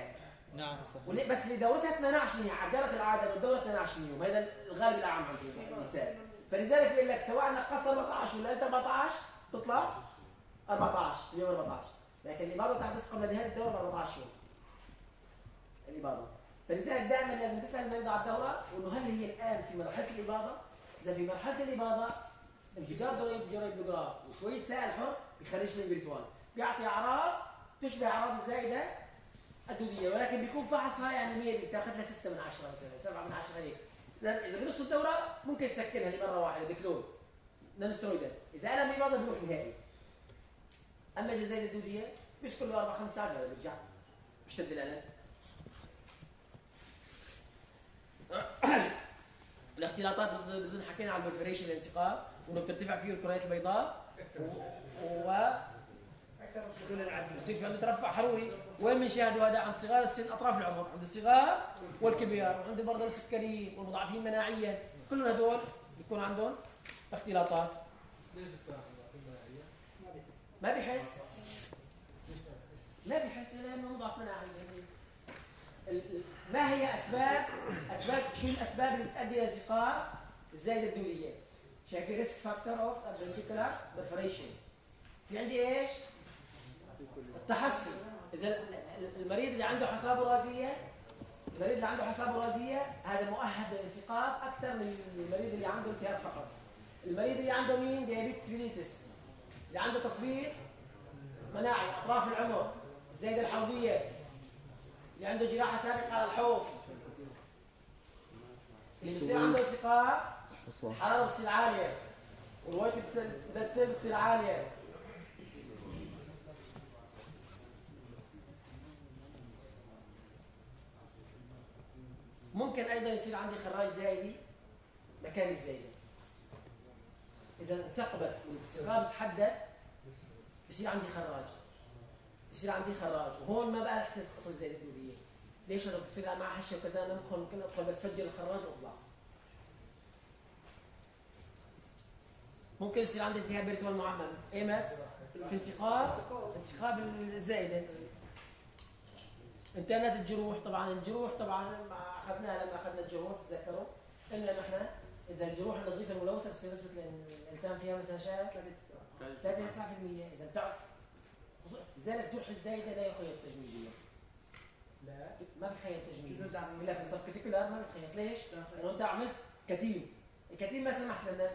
نعم صح وليه- بس اللي دورتها 28 يعني عجلت العاده الدوره 28 يوم هذا الغالب الاعم عند النساء فلذلك بيقول لك سواء نقصت 14 ولا انت 14 تطلع 14 اليوم 14 لكن الاباضه تحدث قبل نهايه الدوره ب 14 يوم الاباضه فلذلك دائما لازم تسأل المريض على الدوره وانه هل هي الان في مرحله الاباضه؟ اذا في مرحله الاباضه انفجار جوري بلوجراف وشويه سائل حر بيخرش لي البريتوان بيعطي أعراض تشبه أعراض الزائدة الدودية. ولكن بيكون فحصها يعني 100 بتاخذ لها 6 من 10 مثلا 7 من 10 هيك. إذا إذا بنص الدورة ممكن تسكنها لمرة واحدة دكلون non-steroidal. إذا ألم الإباضة بيروح نهائي. أما إذا زايدة دودية مش كله أربع خمس ساعات بيرجع. بشتد الألم. الاختلاطات بظن حكينا عن ال perforation الانثقاب وإنه بترتفع فيه الكريات البيضاء. و. يصير في عنده ترفع حروري وين بنشاهدوا هذا؟ عند صغار السن أطراف العمر عند الصغار والكبار وعند المرضى السكريين والمضاعفين مناعيا. كلهم هذول بيكون عندهم اختلاطات. ما بيحس؟ ما بيحس لأنه مضاعف مناعي. ما هي أسباب؟ اسباب شو الأسباب اللي بتؤدي إلى انثقاب الزايده الدودية شايفين risk factor of appendicular perforation في عندي إيش؟ التحصي. إذا ال- ال- المريض اللي عنده حصاة برازية المريض اللي عنده حصاة برازية هذا مؤهل للانثقاب أكثر من المريض اللي عنده التهاب فقط. المريض اللي عنده مين؟ diabetes mellitus اللي عنده تثبيط مناعي أطراف العمر الزايدة الحوضية. اللي عنده جراحة سابقة على الحوض. اللي بصير عنده التقاء الحراره بتصير عالية. والوايت بدها تصير بتصير عالية. ممكن أيضا يصير عندي خراج زايدي مكان الزايدة. اذا انثقبت والثقاب تحدد بصير عندي خراج. بصير عندي خراج. وهون ما بقى إحساس أصل زي الدوديه ليش أنا بصير مع هشة وكذا؟ أنا ممكن ادخل بس فجر الخراج وأطلع. ممكن يصير عندي التهاب بريتوال معمم ايمت في انسقاب انسقاب الزائده إنترنت الجروح طبعا الجروح طبعا ما أخذناها لما أخذنا الجروح تذكروا؟ قلنا نحن إذا الجروح النظيفه الملوثة بصير نسبه الانتان فيها مثلا شايف 3 9% إذا بتعرف لذلك جرح الزايدة لا يخيط تجميليا. لا ما بتخيط تجميليا. بقول لك نصف كتيكولار ما بتخيط. ليش؟ لأنه أنت عملت كتيم. الكتيم ما سمحت للناس.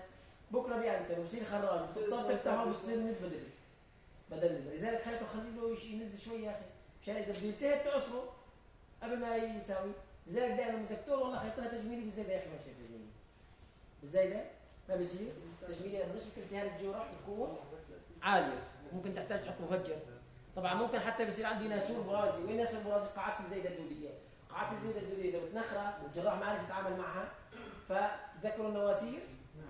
بكرة بيأنتن وبصير خراج بتضطر تفتحه من بدل بدل لذلك خيطه خلي له شيء ينزل شوي يا أخي. مشان إذا بده يلتهب تعصره قبل ما يساوي. لذلك دائما الدكتور والله خيطها تجميلي بالزايده يا أخي ما بصير تجميلي. بالزايده ما بصير. تجميلي نسبه التهاب الجرح بتكون عالية. ممكن تحتاج تحط مفجر. طبعا ممكن حتى بصير عندي ناسور برازي. وين ناسور برازي؟ قاعات الزايدة الدودية. قاعات الزايدة الدودية إذا بتنخرة والجراح ما عرف يتعامل معها. فتذكروا النواسير؟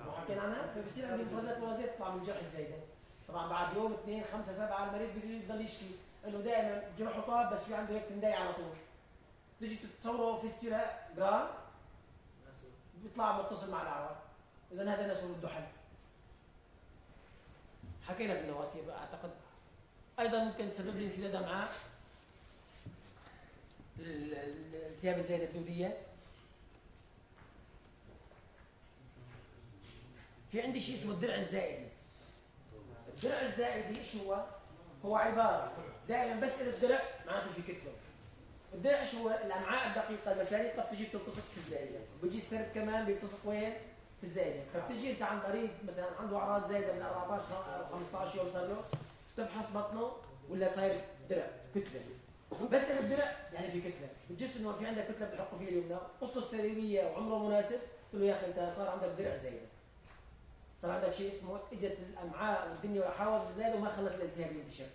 وحكينا عنها. فبصير عندي مفرزات برازيه تطلع من جرح الزايدة. طبعا بعد يوم اثنين خمسة سبعة المريض بيجي بضل يشكي. انه دائما جرحه طاب بس في عنده هيك تنداي على طول. تيجي تصوره فيستولا جرام بيطلع متصل مع الاعور اذا هذا ناسور الدحل. حكينا في النواسير أعتقد. أيضا ممكن تسبب لي انسداد امعاء الالتهاب الزايدة الدوديه في عندي شيء اسمه الدرع الزائدي الدرع الزائدي شو هو؟ هو عبارة. دائما بس الدرع معناته في كتلة. الدرع شو هو؟ الامعاء الدقيقة المسالك قد تجي بتلتصق في الزايده وبيجي السرب كمان بيلتصق وين؟ في الزايده فبتجي أنت عند مريض مثلا عنده أعراض زايدة من 14 أو 15 يوم صار له تفحص بطنه ولا صاير درع كتلة. بس الدرع يعني في كتلة. بتجس إنه في عندك كتلة بتحطوا فيها اليمنى. قصته سريريه وعمره مناسب. تقول له يا أخي أنت صار عندك درع زايده صار عندك شيء اسمه إجت الأمعاء والدنيا وحاولت زايده وما خلت الالتهاب ينتشر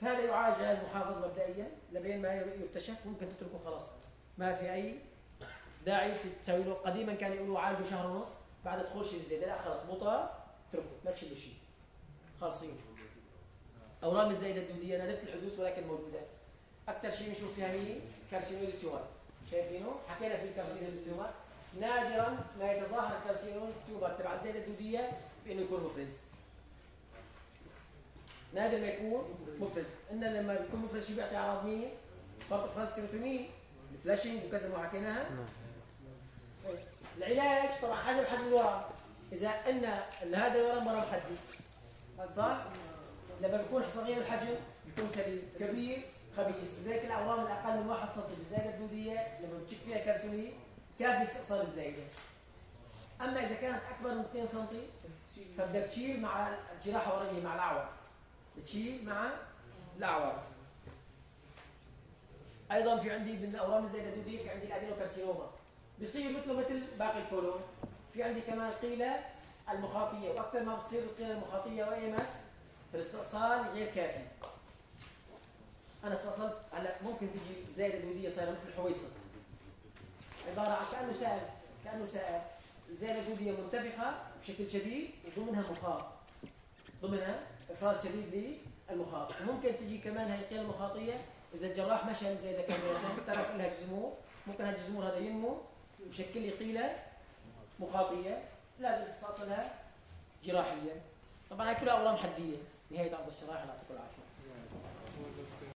فهذا يعالج علاج محافظ مبدئيا لبين ما يكتشف ممكن تتركه خلاص. ما في أي داعي تسوي له. قديما كانوا يقولوا عالجه شهر ونص بعد دخول شيء زي لا خلاص بطأ اتركه لا تشيلوا شيء. خالصين. اورام الزايده الدوديه نادرة الحدوث ولكن موجودة. أكثر شيء بنشوف فيها مين؟ كارسينويد التيومر شايفينه؟ حكينا في ال carcinoid tumor نادرا ما يتظاهر ال carcinoid tumor تبع الزايده الدودية بأنه يكون مفرز. نادر ما يكون مفرز. إن لما بيكون مفرز شو بيعطي اعراض مين؟ فرط افراز السيروتونين ال flushing وكذا ما حكيناها. العلاج طبعا حجم حجم الورم إذا إن هذا الورم ورم حدي صح؟ لما بيكون صغير الحجم بيكون سليم. كبير خبيث. لذلك الاورام الأقل من 1 سم بالزايده الدودية لما بتشك فيها كارسوني كافي استئصال الزايده أما إذا كانت أكبر من 2 سم فبدك تشيل مع الجراحة ورقيه مع الأعور. بتشيل مع الأعور. أيضا في عندي من الأورام الزايدة الدوديه في عندي الأدينوكارسينوما. بيصير مثله مثل باقي الكولون. في عندي كمان قيله المخاطية وأكثر ما بتصير القيله المخاطيه وايمت في الاستئصال غير كافي. أنا استأصلت هلأ ممكن تجي زايدة دوديه صايرة مثل الحويصة. عبارة عن كأنه سائل كأنه سائل. الزايده الدوديه منتفخه بشكل شديد وضمنها مخاط. ضمنها إفراز شديد للمخاط. وممكن تجي كمان هاي القيله المخاطية إذا الجراح مشى الزايده كامله ترك لها جزمور. ممكن هالجزمور هذا ينمو ويشكل لي قيلة مخاطية لازم تستأصلها جراحيا. طبعا هاي كلها أورام حدية. نهاية عرض الشرائح. يعطيكم العافية.